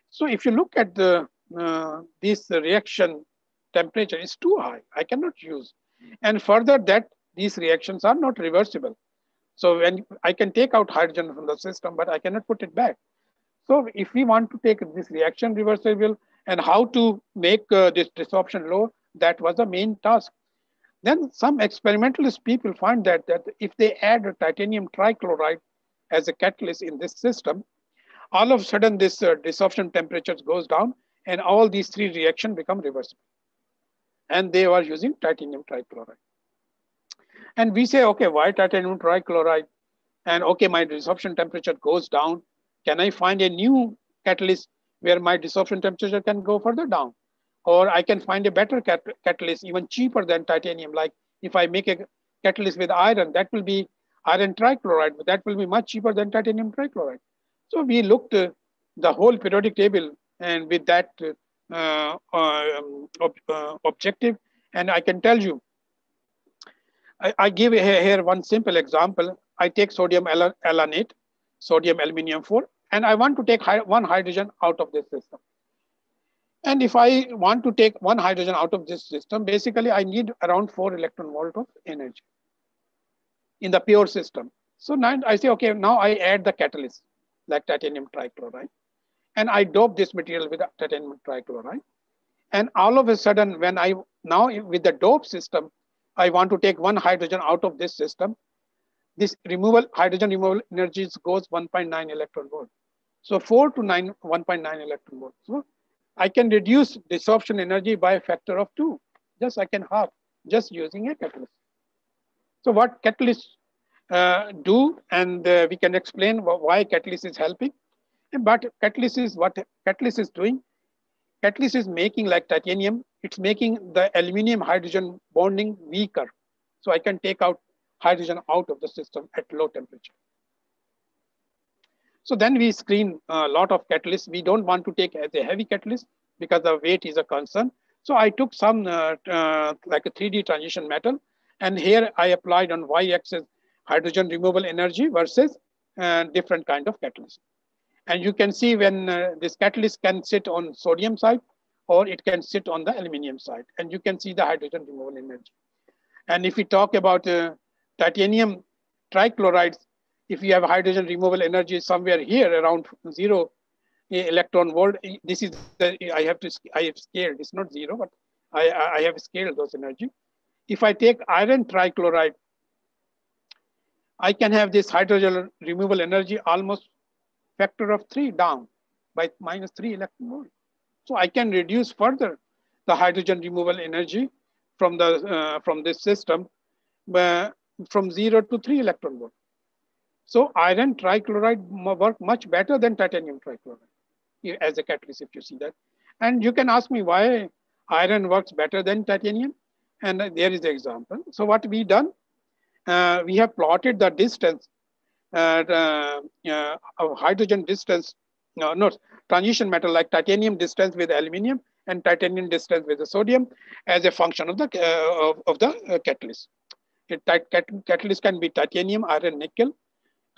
Speaker 3: So if you look at the uh, this reaction temperature is too high, I cannot use. And further that these reactions are not reversible. So when I can take out hydrogen from the system, but I cannot put it back. So if we want to take this reaction reversible and how to make uh, this desorption low, that was the main task. Then some experimentalist people find that, that if they add titanium trichloride as a catalyst in this system, all of a sudden this uh, desorption temperature goes down and all these three reactions become reversible. And they were using titanium trichloride. And we say, okay, why titanium trichloride? And okay, my desorption temperature goes down. Can I find a new catalyst where my desorption temperature can go further down? Or I can find a better cat catalyst, even cheaper than titanium. Like if I make a catalyst with iron, that will be iron trichloride, but that will be much cheaper than titanium trichloride. So we looked uh, the whole periodic table and with that uh, um, ob uh, objective, and I can tell you I, I give here one simple example. I take sodium alanate, sodium aluminium 4, and I want to take one hydrogen out of this system. And if I want to take one hydrogen out of this system, basically I need around four electron volt of energy in the pure system. So now I say, okay, now I add the catalyst like titanium trichloride and I dope this material with titanium trichloride. And all of a sudden, when I now with the dope system, I want to take one hydrogen out of this system, this removal, hydrogen removal energy goes 1.9 electron volt. So 4 to 9, 1.9 electron volt. So I can reduce desorption energy by a factor of 2. Just I can half just using a catalyst. So what catalysts uh, do, and uh, we can explain why catalyst is helping. But catalyst is what catalyst is doing. Catalyst is making like titanium it's making the aluminum hydrogen bonding weaker. So I can take out hydrogen out of the system at low temperature. So then we screen a lot of catalysts. We don't want to take as a heavy catalyst because the weight is a concern. So I took some uh, uh, like a 3D transition metal and here I applied on y-axis hydrogen removal energy versus uh, different kind of catalyst. And you can see when uh, this catalyst can sit on sodium side, or it can sit on the aluminum side. And you can see the hydrogen removal energy. And if we talk about uh, titanium trichlorides, if you have hydrogen removal energy somewhere here around zero electron volt, this is the, I have to, I have scaled, it's not zero, but I, I have scaled those energy. If I take iron trichloride, I can have this hydrogen removal energy almost factor of three down by minus three electron volt. So I can reduce further the hydrogen removal energy from the uh, from this system uh, from zero to three electron volt. So iron trichloride work much better than titanium trichloride as a catalyst if you see that. And you can ask me why iron works better than titanium. And there is the example. So what we done, uh, we have plotted the distance uh, uh, of hydrogen distance, no, no, transition metal like titanium distance with aluminum and titanium distance with the sodium as a function of the, uh, of, of, the uh, catalyst. Catalyst can be titanium, iron, nickel,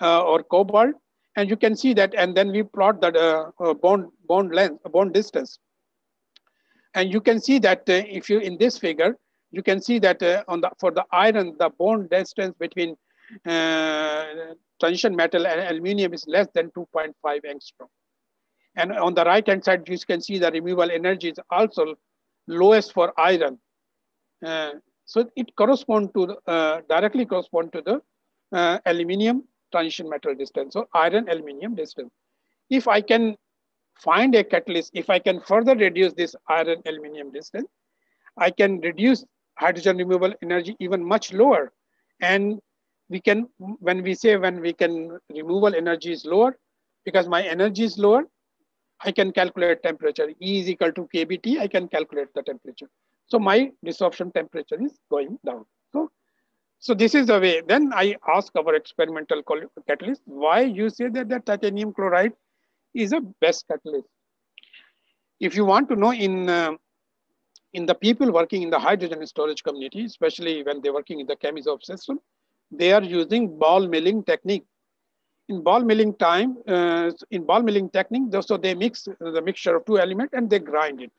Speaker 3: uh, or cobalt. And you can see that, and then we plot that uh, uh, bond, bond length, bond distance. And you can see that uh, if you, in this figure, you can see that on the, for the iron, the bond distance between transition metal and aluminum is less than 2.5 angstrom. And on the right hand side, you can see the removal energy is also lowest for iron. Uh, so it corresponds to uh, directly correspond to the uh, aluminium transition metal distance. So iron aluminium distance. If I can find a catalyst, if I can further reduce this iron aluminium distance, I can reduce hydrogen removal energy even much lower. And we can, when we say when we can removal energy is lower, because my energy is lower, I can calculate temperature. E is equal to kBT, I can calculate the temperature. So my desorption temperature is going down. So, so this is the way. Then I ask our experimental catalyst, why you say that the titanium chloride is a best catalyst? If you want to know in, uh, in the people working in the hydrogen storage community, especially when they're working in the Chemisorb system, they are using ball milling technique. In ball milling time, uh, in ball milling technique, so they mix the mixture of two elements and they grind it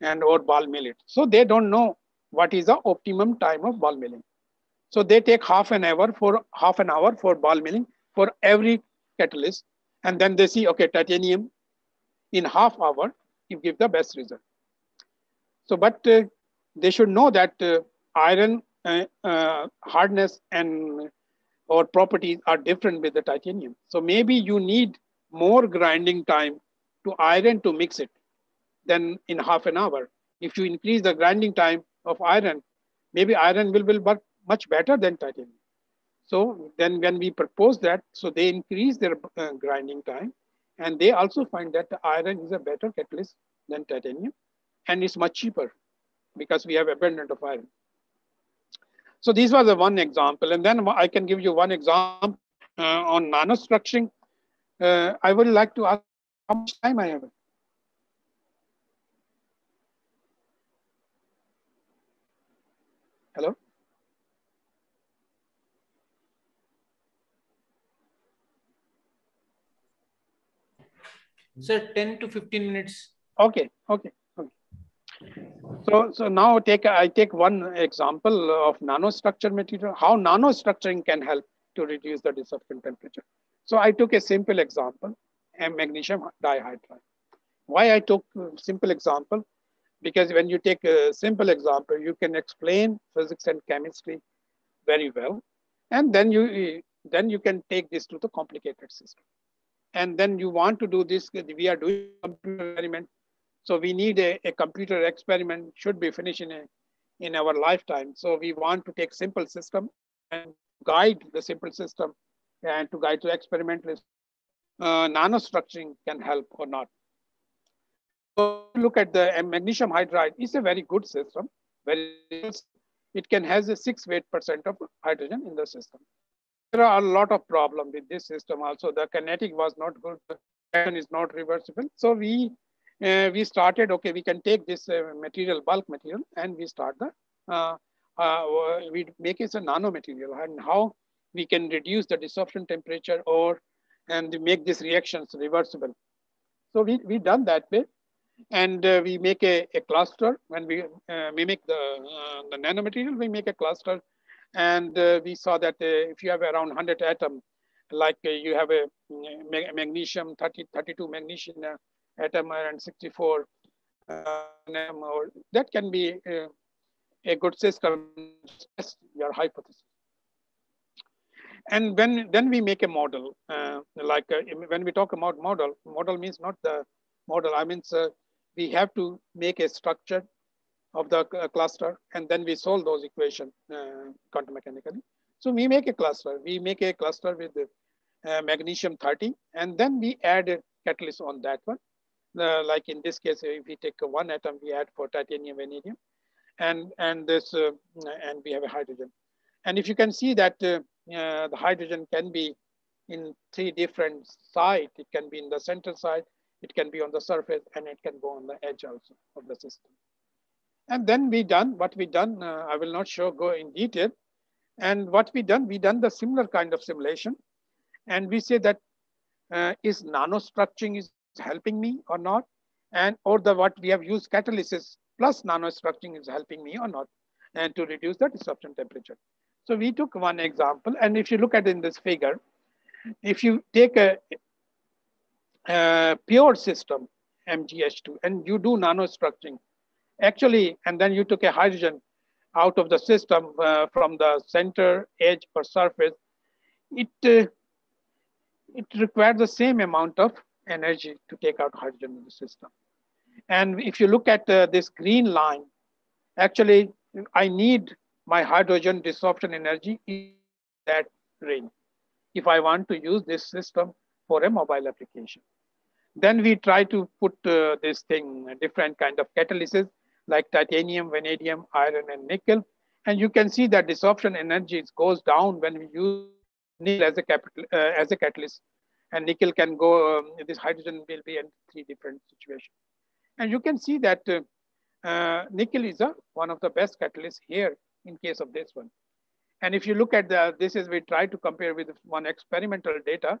Speaker 3: and or ball mill it. So they don't know what is the optimum time of ball milling. So they take half an hour for half an hour for ball milling for every catalyst. And then they see, okay, titanium in half hour, you give the best result. So, but uh, they should know that uh, iron uh, uh, hardness and or properties are different with the titanium. So maybe you need more grinding time to iron to mix it than in half an hour. If you increase the grinding time of iron, maybe iron will, will work much better than titanium. So then when we propose that, so they increase their uh, grinding time and they also find that iron is a better catalyst than titanium and it's much cheaper because we have abundant of iron. So these were the one example. And then I can give you one example uh, on nanostructuring. Uh, I would like to ask how much time I have.
Speaker 5: Sir, 10 to 15 minutes.
Speaker 3: Okay, okay, okay. So, so now take I take one example of nanostructure material, how nanostructuring can help to reduce the desorption temperature. So I took a simple example, and magnesium dihydride. Why I took uh, simple example? Because when you take a simple example, you can explain physics and chemistry very well. And then you, then you can take this to the complicated system and then you want to do this, we are doing computer experiment. So we need a, a computer experiment should be finished in, a, in our lifetime. So we want to take simple system and guide the simple system and to guide to experimentalists. Uh, nanostructuring can help or not. So look at the magnesium hydride. It's a very good system. Very, it can has a six weight percent of hydrogen in the system there are a lot of problems with this system also. The kinetic was not good, and is not reversible. So we uh, we started, okay, we can take this uh, material, bulk material, and we start the, uh, uh we make it a nano material and how we can reduce the desorption temperature or, and make these reactions reversible. So we, we done that way. And uh, we make a, a cluster when we uh, mimic the, the nanomaterial, we make a cluster and uh, we saw that uh, if you have around 100 atom, like uh, you have a magnesium, 30, 32 magnesium atom and 64 or that can be a good system test your hypothesis. And when then we make a model, uh, like uh, when we talk about model, model means not the model. I mean, uh, we have to make a structure of the uh, cluster, and then we solve those equations uh, quantum mechanically. So we make a cluster. We make a cluster with uh, magnesium 30, and then we add a catalyst on that one. Uh, like in this case, if we take one atom, we add for titanium, vanadium, and and this uh, and we have a hydrogen. And if you can see that uh, the hydrogen can be in three different sites, it can be in the center side, it can be on the surface, and it can go on the edge also of the system. And then we done what we done. Uh, I will not show go in detail. And what we done, we done the similar kind of simulation. And we say that uh, is nanostructuring is helping me or not? And or the what we have used catalysis plus nanostructuring is helping me or not? And to reduce the desorption temperature. So we took one example. And if you look at in this figure, if you take a, a pure system, MgH2, and you do nanostructuring, actually, and then you took a hydrogen out of the system uh, from the center edge or surface, it, uh, it requires the same amount of energy to take out hydrogen in the system. And if you look at uh, this green line, actually, I need my hydrogen desorption energy in that range if I want to use this system for a mobile application. Then we try to put uh, this thing, different kind of catalysis like titanium, vanadium, iron, and nickel. And you can see that desorption energy goes down when we use nickel as a, capital, uh, as a catalyst. And nickel can go, um, this hydrogen will be in three different situations. And you can see that uh, uh, nickel is a, one of the best catalysts here in case of this one. And if you look at the, this is, we try to compare with one experimental data.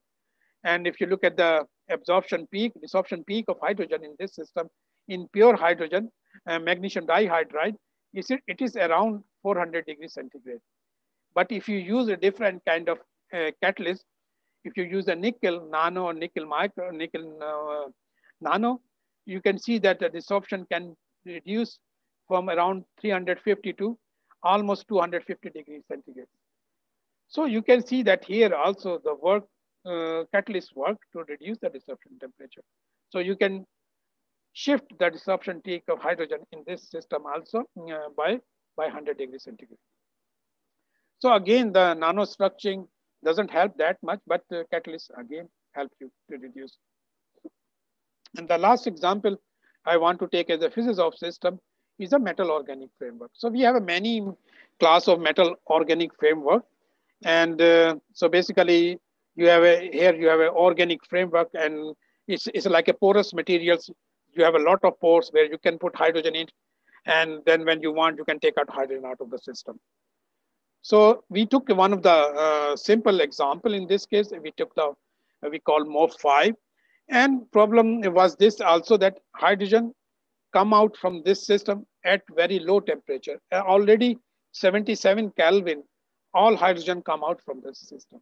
Speaker 3: And if you look at the absorption peak, absorption peak of hydrogen in this system, in pure hydrogen, uh, magnesium dihydride, is it, it is around 400 degrees centigrade. But if you use a different kind of uh, catalyst, if you use a nickel nano or nickel micro, nickel uh, nano, you can see that the desorption can reduce from around 350 to almost 250 degrees centigrade. So you can see that here also the work, uh, catalyst work to reduce the desorption temperature. So you can shift the desorption peak of hydrogen in this system also uh, by, by 100 degrees centigrade. So again, the nanostructuring doesn't help that much, but the catalyst again help you to reduce. And the last example I want to take as a physics of system is a metal organic framework. So we have a many class of metal organic framework. And uh, so basically you have a, here you have an organic framework and it's, it's like a porous materials. You have a lot of pores where you can put hydrogen in. And then when you want, you can take out hydrogen out of the system. So we took one of the uh, simple example in this case, we took the, we call MOF5. And problem was this also that hydrogen come out from this system at very low temperature. Uh, already 77 Kelvin, all hydrogen come out from this system.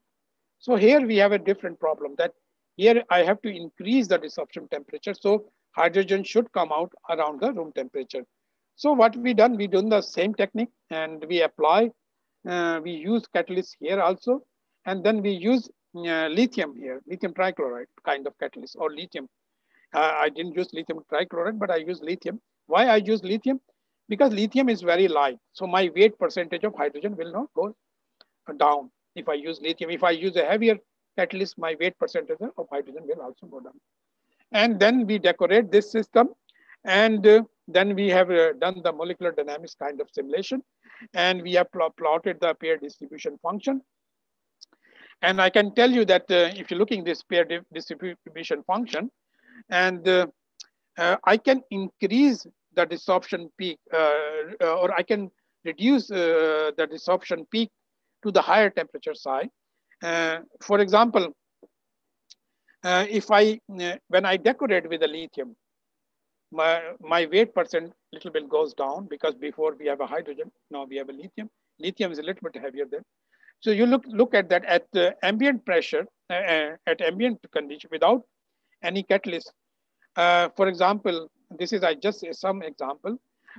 Speaker 3: So here we have a different problem that here I have to increase the desorption temperature. So hydrogen should come out around the room temperature. So what we done, we done the same technique and we apply, uh, we use catalyst here also. And then we use uh, lithium here, lithium trichloride kind of catalyst or lithium uh, I didn't use lithium trichloride, but I use lithium. Why I use lithium? Because lithium is very light. So my weight percentage of hydrogen will not go down if I use lithium. If I use a heavier catalyst, my weight percentage of hydrogen will also go down. And then we decorate this system. And uh, then we have uh, done the molecular dynamics kind of simulation. And we have pl plotted the pair distribution function. And I can tell you that uh, if you're looking this pair distribution function, and uh, uh, I can increase the desorption peak uh, or I can reduce the desorption peak to the higher temperature side. for example, if I, when I decorate with the lithium, my, my weight percent little bit goes down because before we have a hydrogen, now we have a lithium. Lithium is a little bit heavier than. So you look, look at that at the ambient pressure, uh, at ambient condition without any catalyst. Uh, for example, this is I just some example.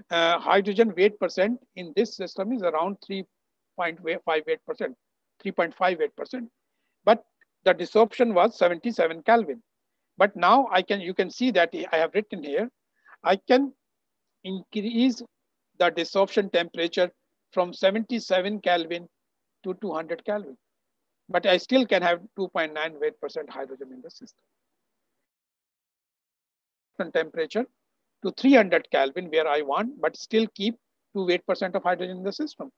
Speaker 3: Uh, hydrogen weight percent in this system is around 3.58 percent, 3.58 percent. But the desorption was 77 Kelvin. But now I can you can see that I have written here. I can increase the desorption temperature from 77 Kelvin to 200 Kelvin. But I still can have 2.9 weight percent hydrogen in the system temperature to 300 Kelvin where I want, but still keep 2 8% of hydrogen in the system.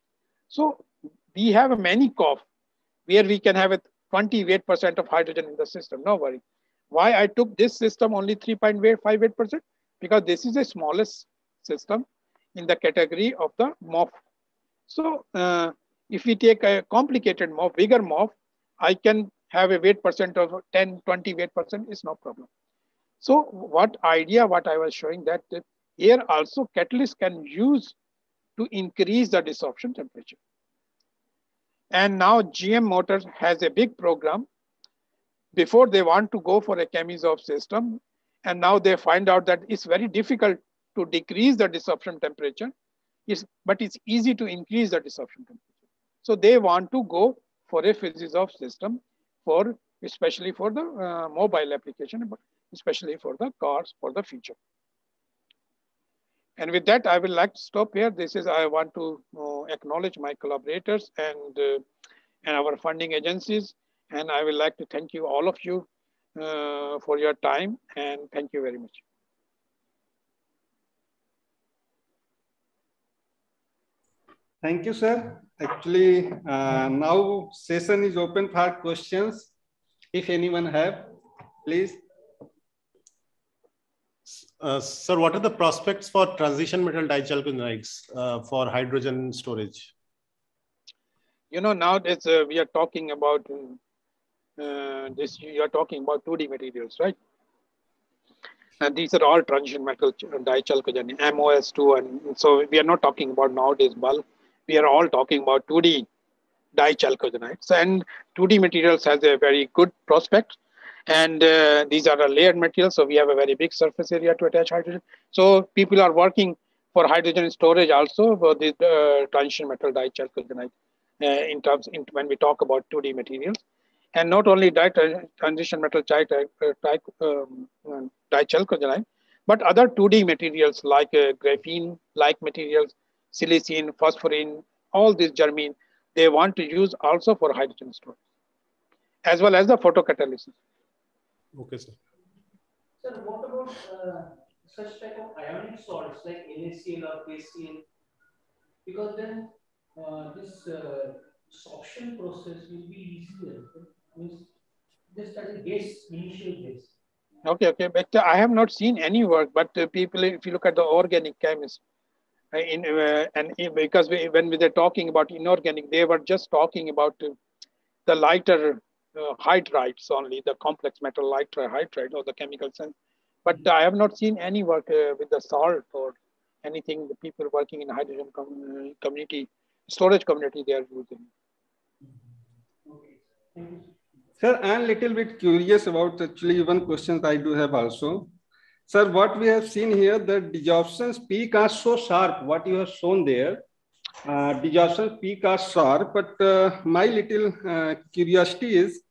Speaker 3: So we have a many COF where we can have a 20 8% of hydrogen in the system, no worry. Why I took this system only 3.58%? Because this is the smallest system in the category of the MOF. So uh, if we take a complicated MOF, bigger MOF, I can have a weight percent of 10, 20 weight percent is no problem. So what idea, what I was showing that here also catalyst can use to increase the desorption temperature. And now GM Motors has a big program. Before they want to go for a Chemisorb system, and now they find out that it's very difficult to decrease the desorption temperature, it's, but it's easy to increase the desorption temperature. So they want to go for a Physisorb system for especially for the uh, mobile application, but especially for the cars for the future. And with that, I would like to stop here. This is, I want to uh, acknowledge my collaborators and, uh, and our funding agencies. And I would like to thank you, all of you, uh, for your time. And thank you very much.
Speaker 2: Thank you, sir. Actually, uh, now session is open for questions. If anyone have, please.
Speaker 6: Uh, sir, what are the prospects for transition metal dichalcogenides uh, for hydrogen storage?
Speaker 3: You know, nowadays uh, we are talking about uh, this, you are talking about 2D materials, right? And these are all transition metal dichalcogen, MOS2. And so we are not talking about nowadays bulk. We are all talking about 2D dichalcogenides. And 2D materials has a very good prospect. And uh, these are a layered materials. So we have a very big surface area to attach hydrogen. So people are working for hydrogen storage also for the uh, transition metal dichalcogenide uh, in terms in, when we talk about 2D materials. And not only di transition metal um, dichalcogenide, but other 2D materials like uh, graphene-like materials, silicene, phosphorene, all these germane, they want to use also for hydrogen storage, as well as the photocatalysis.
Speaker 6: Okay, sir.
Speaker 5: Sir, what about uh, such type of ionic salts like NaCl or KCl? Because then uh, this uh, sorption process will be easier. Means just as a base, initial base.
Speaker 3: Okay, okay, but uh, I have not seen any work. But uh, people, if you look at the organic chemists, uh, in uh, and because we, when we were talking about inorganic, they were just talking about the lighter uh, hydrides only, the complex metal hydride or the chemical sense. But. I have not seen any work uh, with the salt or anything. The people working in hydrogen com community, storage community, they are using.
Speaker 2: Sir, I'm a little bit curious about actually one question I do have also. Sir, what we have seen here, the desorption peak are so sharp, what you have shown there. Uh, desorption peak are but uh, my little uh, curiosity is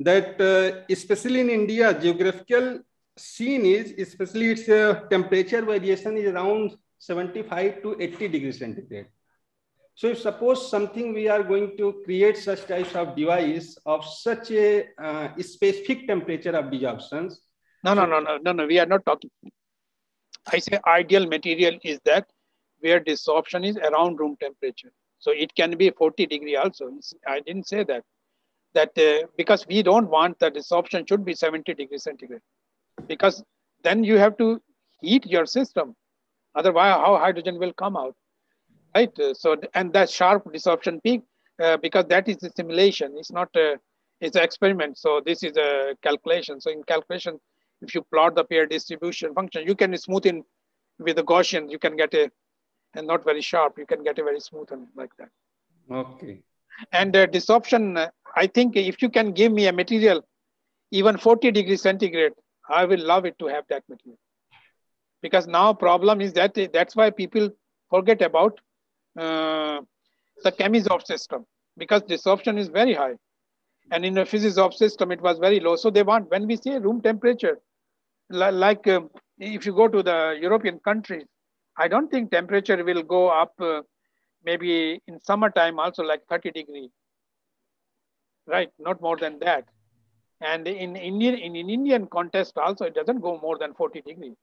Speaker 2: that uh, especially in India, geographical scene is, especially its uh, temperature variation is around 75 to 80 degrees centigrade. So if suppose something we are going to create such types of device of such a uh, specific temperature of desorptions.
Speaker 3: No, no, no, no, no, no. We are not talking. I say ideal material is that where desorption is around room temperature. So it can be 40 degree also. I didn't say that. That uh, because we don't want the desorption should be 70 degrees centigrade. Because then you have to heat your system. Otherwise, how hydrogen will come out? right? So, and that sharp desorption peak, uh, because that is the simulation, it's not a, it's an experiment. So this is a calculation. So in calculation, if you plot the pair distribution function, you can smooth in with the Gaussian, you can get a, and not very sharp, you can get a very smooth one like that.
Speaker 2: Okay.
Speaker 3: And uh, desorption, uh, I think if you can give me a material, even 40 degrees centigrade, I will love it to have that material. Because now problem is that that's why people forget about uh, the Chemisorb system because desorption is very high. And in the Physisorb system, it was very low. So they want, when we say room temperature, like uh, if you go to the European countries, I don't think temperature will go up uh, maybe in summertime also like 30 degree, right? Not more than that. And in Indian, in, in Indian contest also, it doesn't go more than 40 degree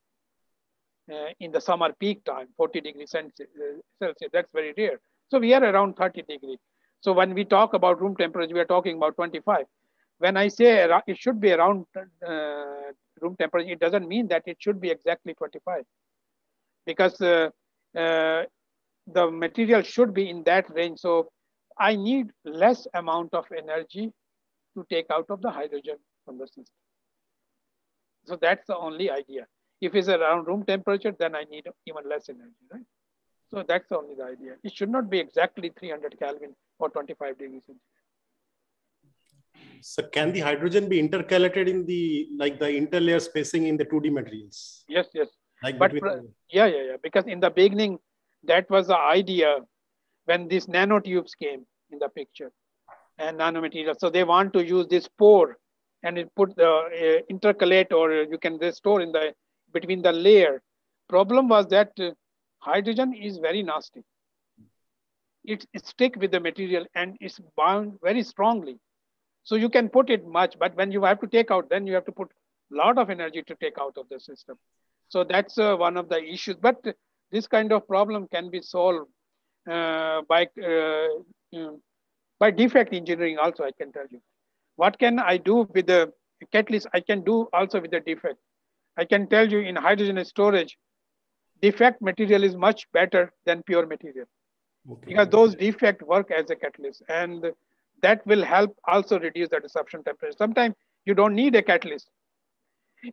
Speaker 3: uh, in the summer peak time, 40 degrees uh, Celsius. That's very rare. So we are around 30 degree. So when we talk about room temperature, we are talking about 25. When I say it should be around uh, room temperature, it doesn't mean that it should be exactly 25 because uh, uh, the material should be in that range. So I need less amount of energy to take out of the hydrogen from the system. So that's the only idea. If it's around room temperature, then I need even less energy, right? So that's the only the idea. It should not be exactly 300 Kelvin or 25 degrees centigrade.
Speaker 6: So can the hydrogen be intercalated in the, like the interlayer spacing in the 2D materials?
Speaker 3: Yes, yes. Like but yeah, yeah, yeah. Because in the beginning, that was the idea when these nanotubes came in the picture and nanomaterials. So they want to use this pore and it put the uh, intercalate or you can store in the between the layer. Problem was that uh, hydrogen is very nasty. It, it stick with the material and it's bound very strongly. So you can put it much, but when you have to take out, then you have to put a lot of energy to take out of the system. So that's uh, one of the issues. But this kind of problem can be solved uh, by uh, by defect engineering also, I can tell you. What can I do with the catalyst? I can do also with the defect I can tell you in hydrogen storage, defect material is much better than pure material okay. because those defect work as a catalyst and that will help also reduce the desorption temperature. Sometimes you don't need a catalyst.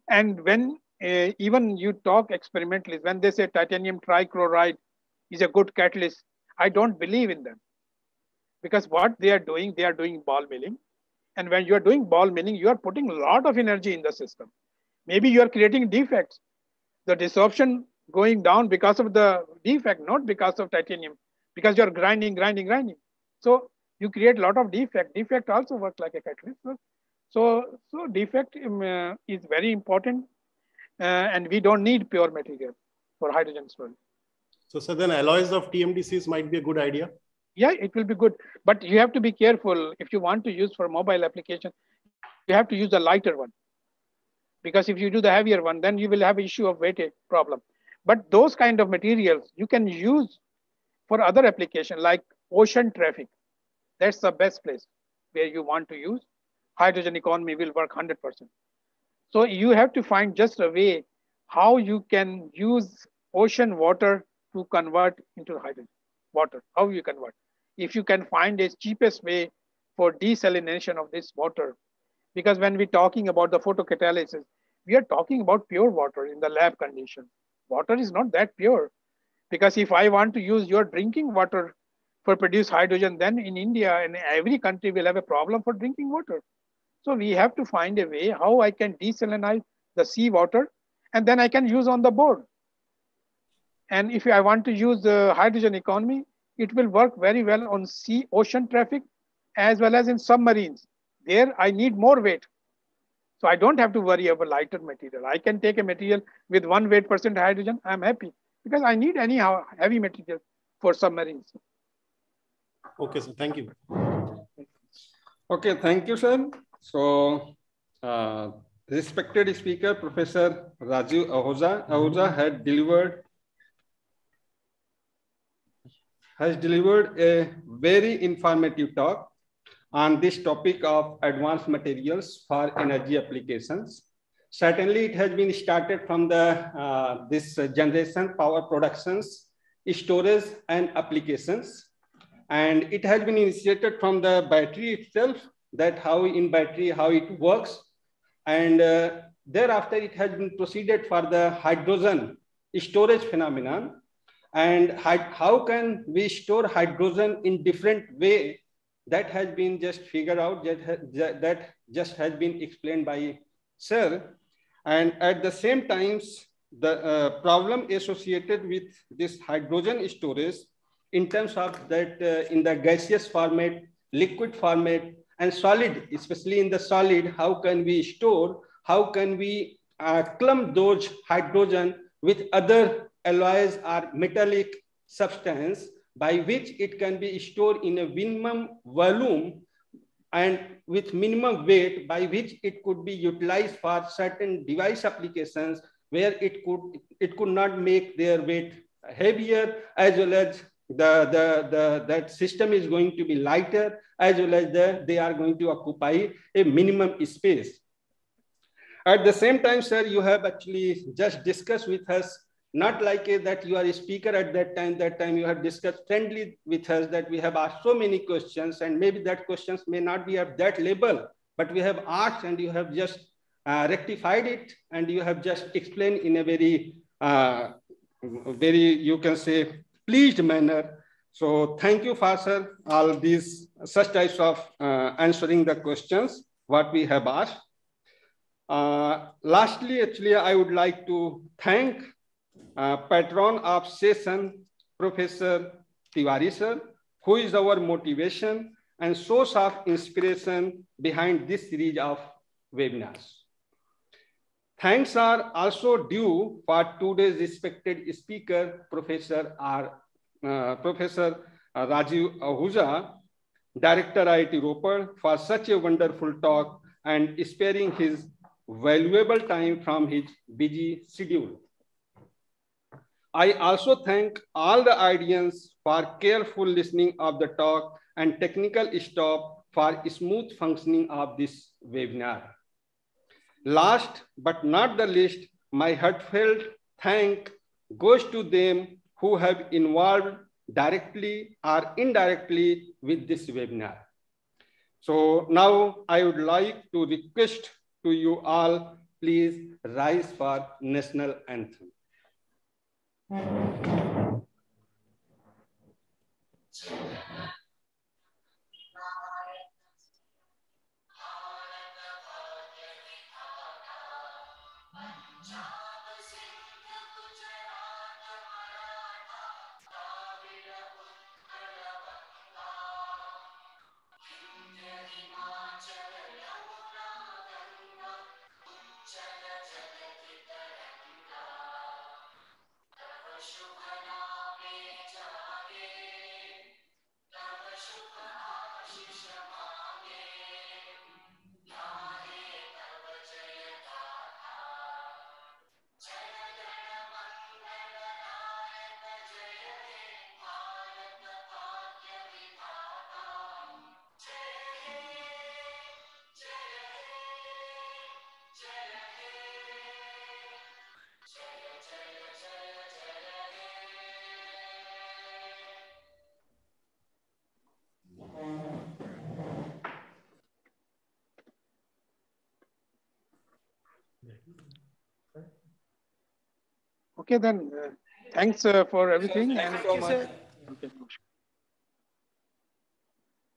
Speaker 3: And when uh, even you talk experimentally, when they say titanium trichloride is a good catalyst, I don't believe in them. Because what they are doing, they are doing ball milling. And when you are doing ball milling, you are putting a lot of energy in the system. Maybe you are creating defects. The desorption going down because of the defect, not because of titanium, because you're grinding, grinding, grinding. So you create a lot of defect. Defect also works like a catalyst. So, so defect um, uh, is very important Uh, and we don't need pure material for hydrogen storage.
Speaker 6: So, so then alloys of TMDCs might be a good idea?
Speaker 3: Yeah, it will be good. But you have to be careful. If you want to use for mobile application, you have to use the lighter one. Because if you do the heavier one, then you will have issue of weightage problem. But those kind of materials you can use for other application like ocean traffic. That's the best place where you want to use. Hydrogen economy will work 100%. So you have to find just a way how you can use ocean water to convert into hydrogen water, how you convert. If you can find a cheapest way for desalination of this water, because when we're talking about the photocatalysis, we are talking about pure water in the lab condition. Water is not that pure. Because if I want to use your drinking water for produce hydrogen, then in India and every country will have a problem for drinking water. So we have to find a way how I can desalinize the sea water and then I can use on the board. And if I want to use the hydrogen economy, it will work very well on sea ocean traffic as well as in submarines. There I need more weight. So I don't have to worry about lighter material. I can take a material with one weight percent hydrogen. I'm happy because I need any heavy material for submarines.
Speaker 6: Okay, so thank you.
Speaker 2: Okay, thank you, sir. So, uh, respected speaker, Professor Raju Ahuja, Ahuja had delivered has delivered a very informative talk on this topic of advanced materials for energy applications. Certainly, it has been started from the uh, this generation power productions, storage, and applications, and it has been initiated from the battery itself. That how in battery how it works, and uh, thereafter it has been proceeded for the hydrogen storage phenomenon. And how can we store hydrogen in different way? That has been just figured out that, that just has been explained by sir. And at the same times the uh, problem associated with this hydrogen storage in terms of that uh, in the gaseous format liquid format and solid especially in the solid how can we store how can we uh, clump those hydrogen with other alloys or metallic substance by which it can be stored in a minimum volume and with minimum weight by which it could be utilized for certain device applications where it could it could not make their weight heavier as well as the, the, the that system is going to be lighter as well as the, they are going to occupy a minimum space. At the same time, sir, you have actually just discussed with us not like a, that you are a speaker at that time that time you have discussed friendly with us that we have asked so many questions and maybe that questions may not be at that level but we have asked and you have just uh, rectified it and you have just explained in a very uh, very you can say pleased manner so thank you for sir all these such types of uh, answering the questions what we have asked uh, lastly actually i would like to thank uh, patron of session, Professor Tiwari sir, who is our motivation and source of inspiration behind this series of webinars. Thanks are also due for today's respected speaker, Professor R. Uh, Professor Rajeev Ahuja, Director IIT Ropar, for such a wonderful talk and sparing his valuable time from his busy schedule. I also thank all the audience for careful listening of the talk and technical staff for smooth functioning of this webinar. Last but not the least,
Speaker 4: my heartfelt thank goes to them who have involved directly or indirectly with this webinar. So now I would like to request to you all, please rise for national anthem.
Speaker 3: Okay, then, uh, thanks uh, for everything.
Speaker 4: Thank
Speaker 3: and-
Speaker 4: you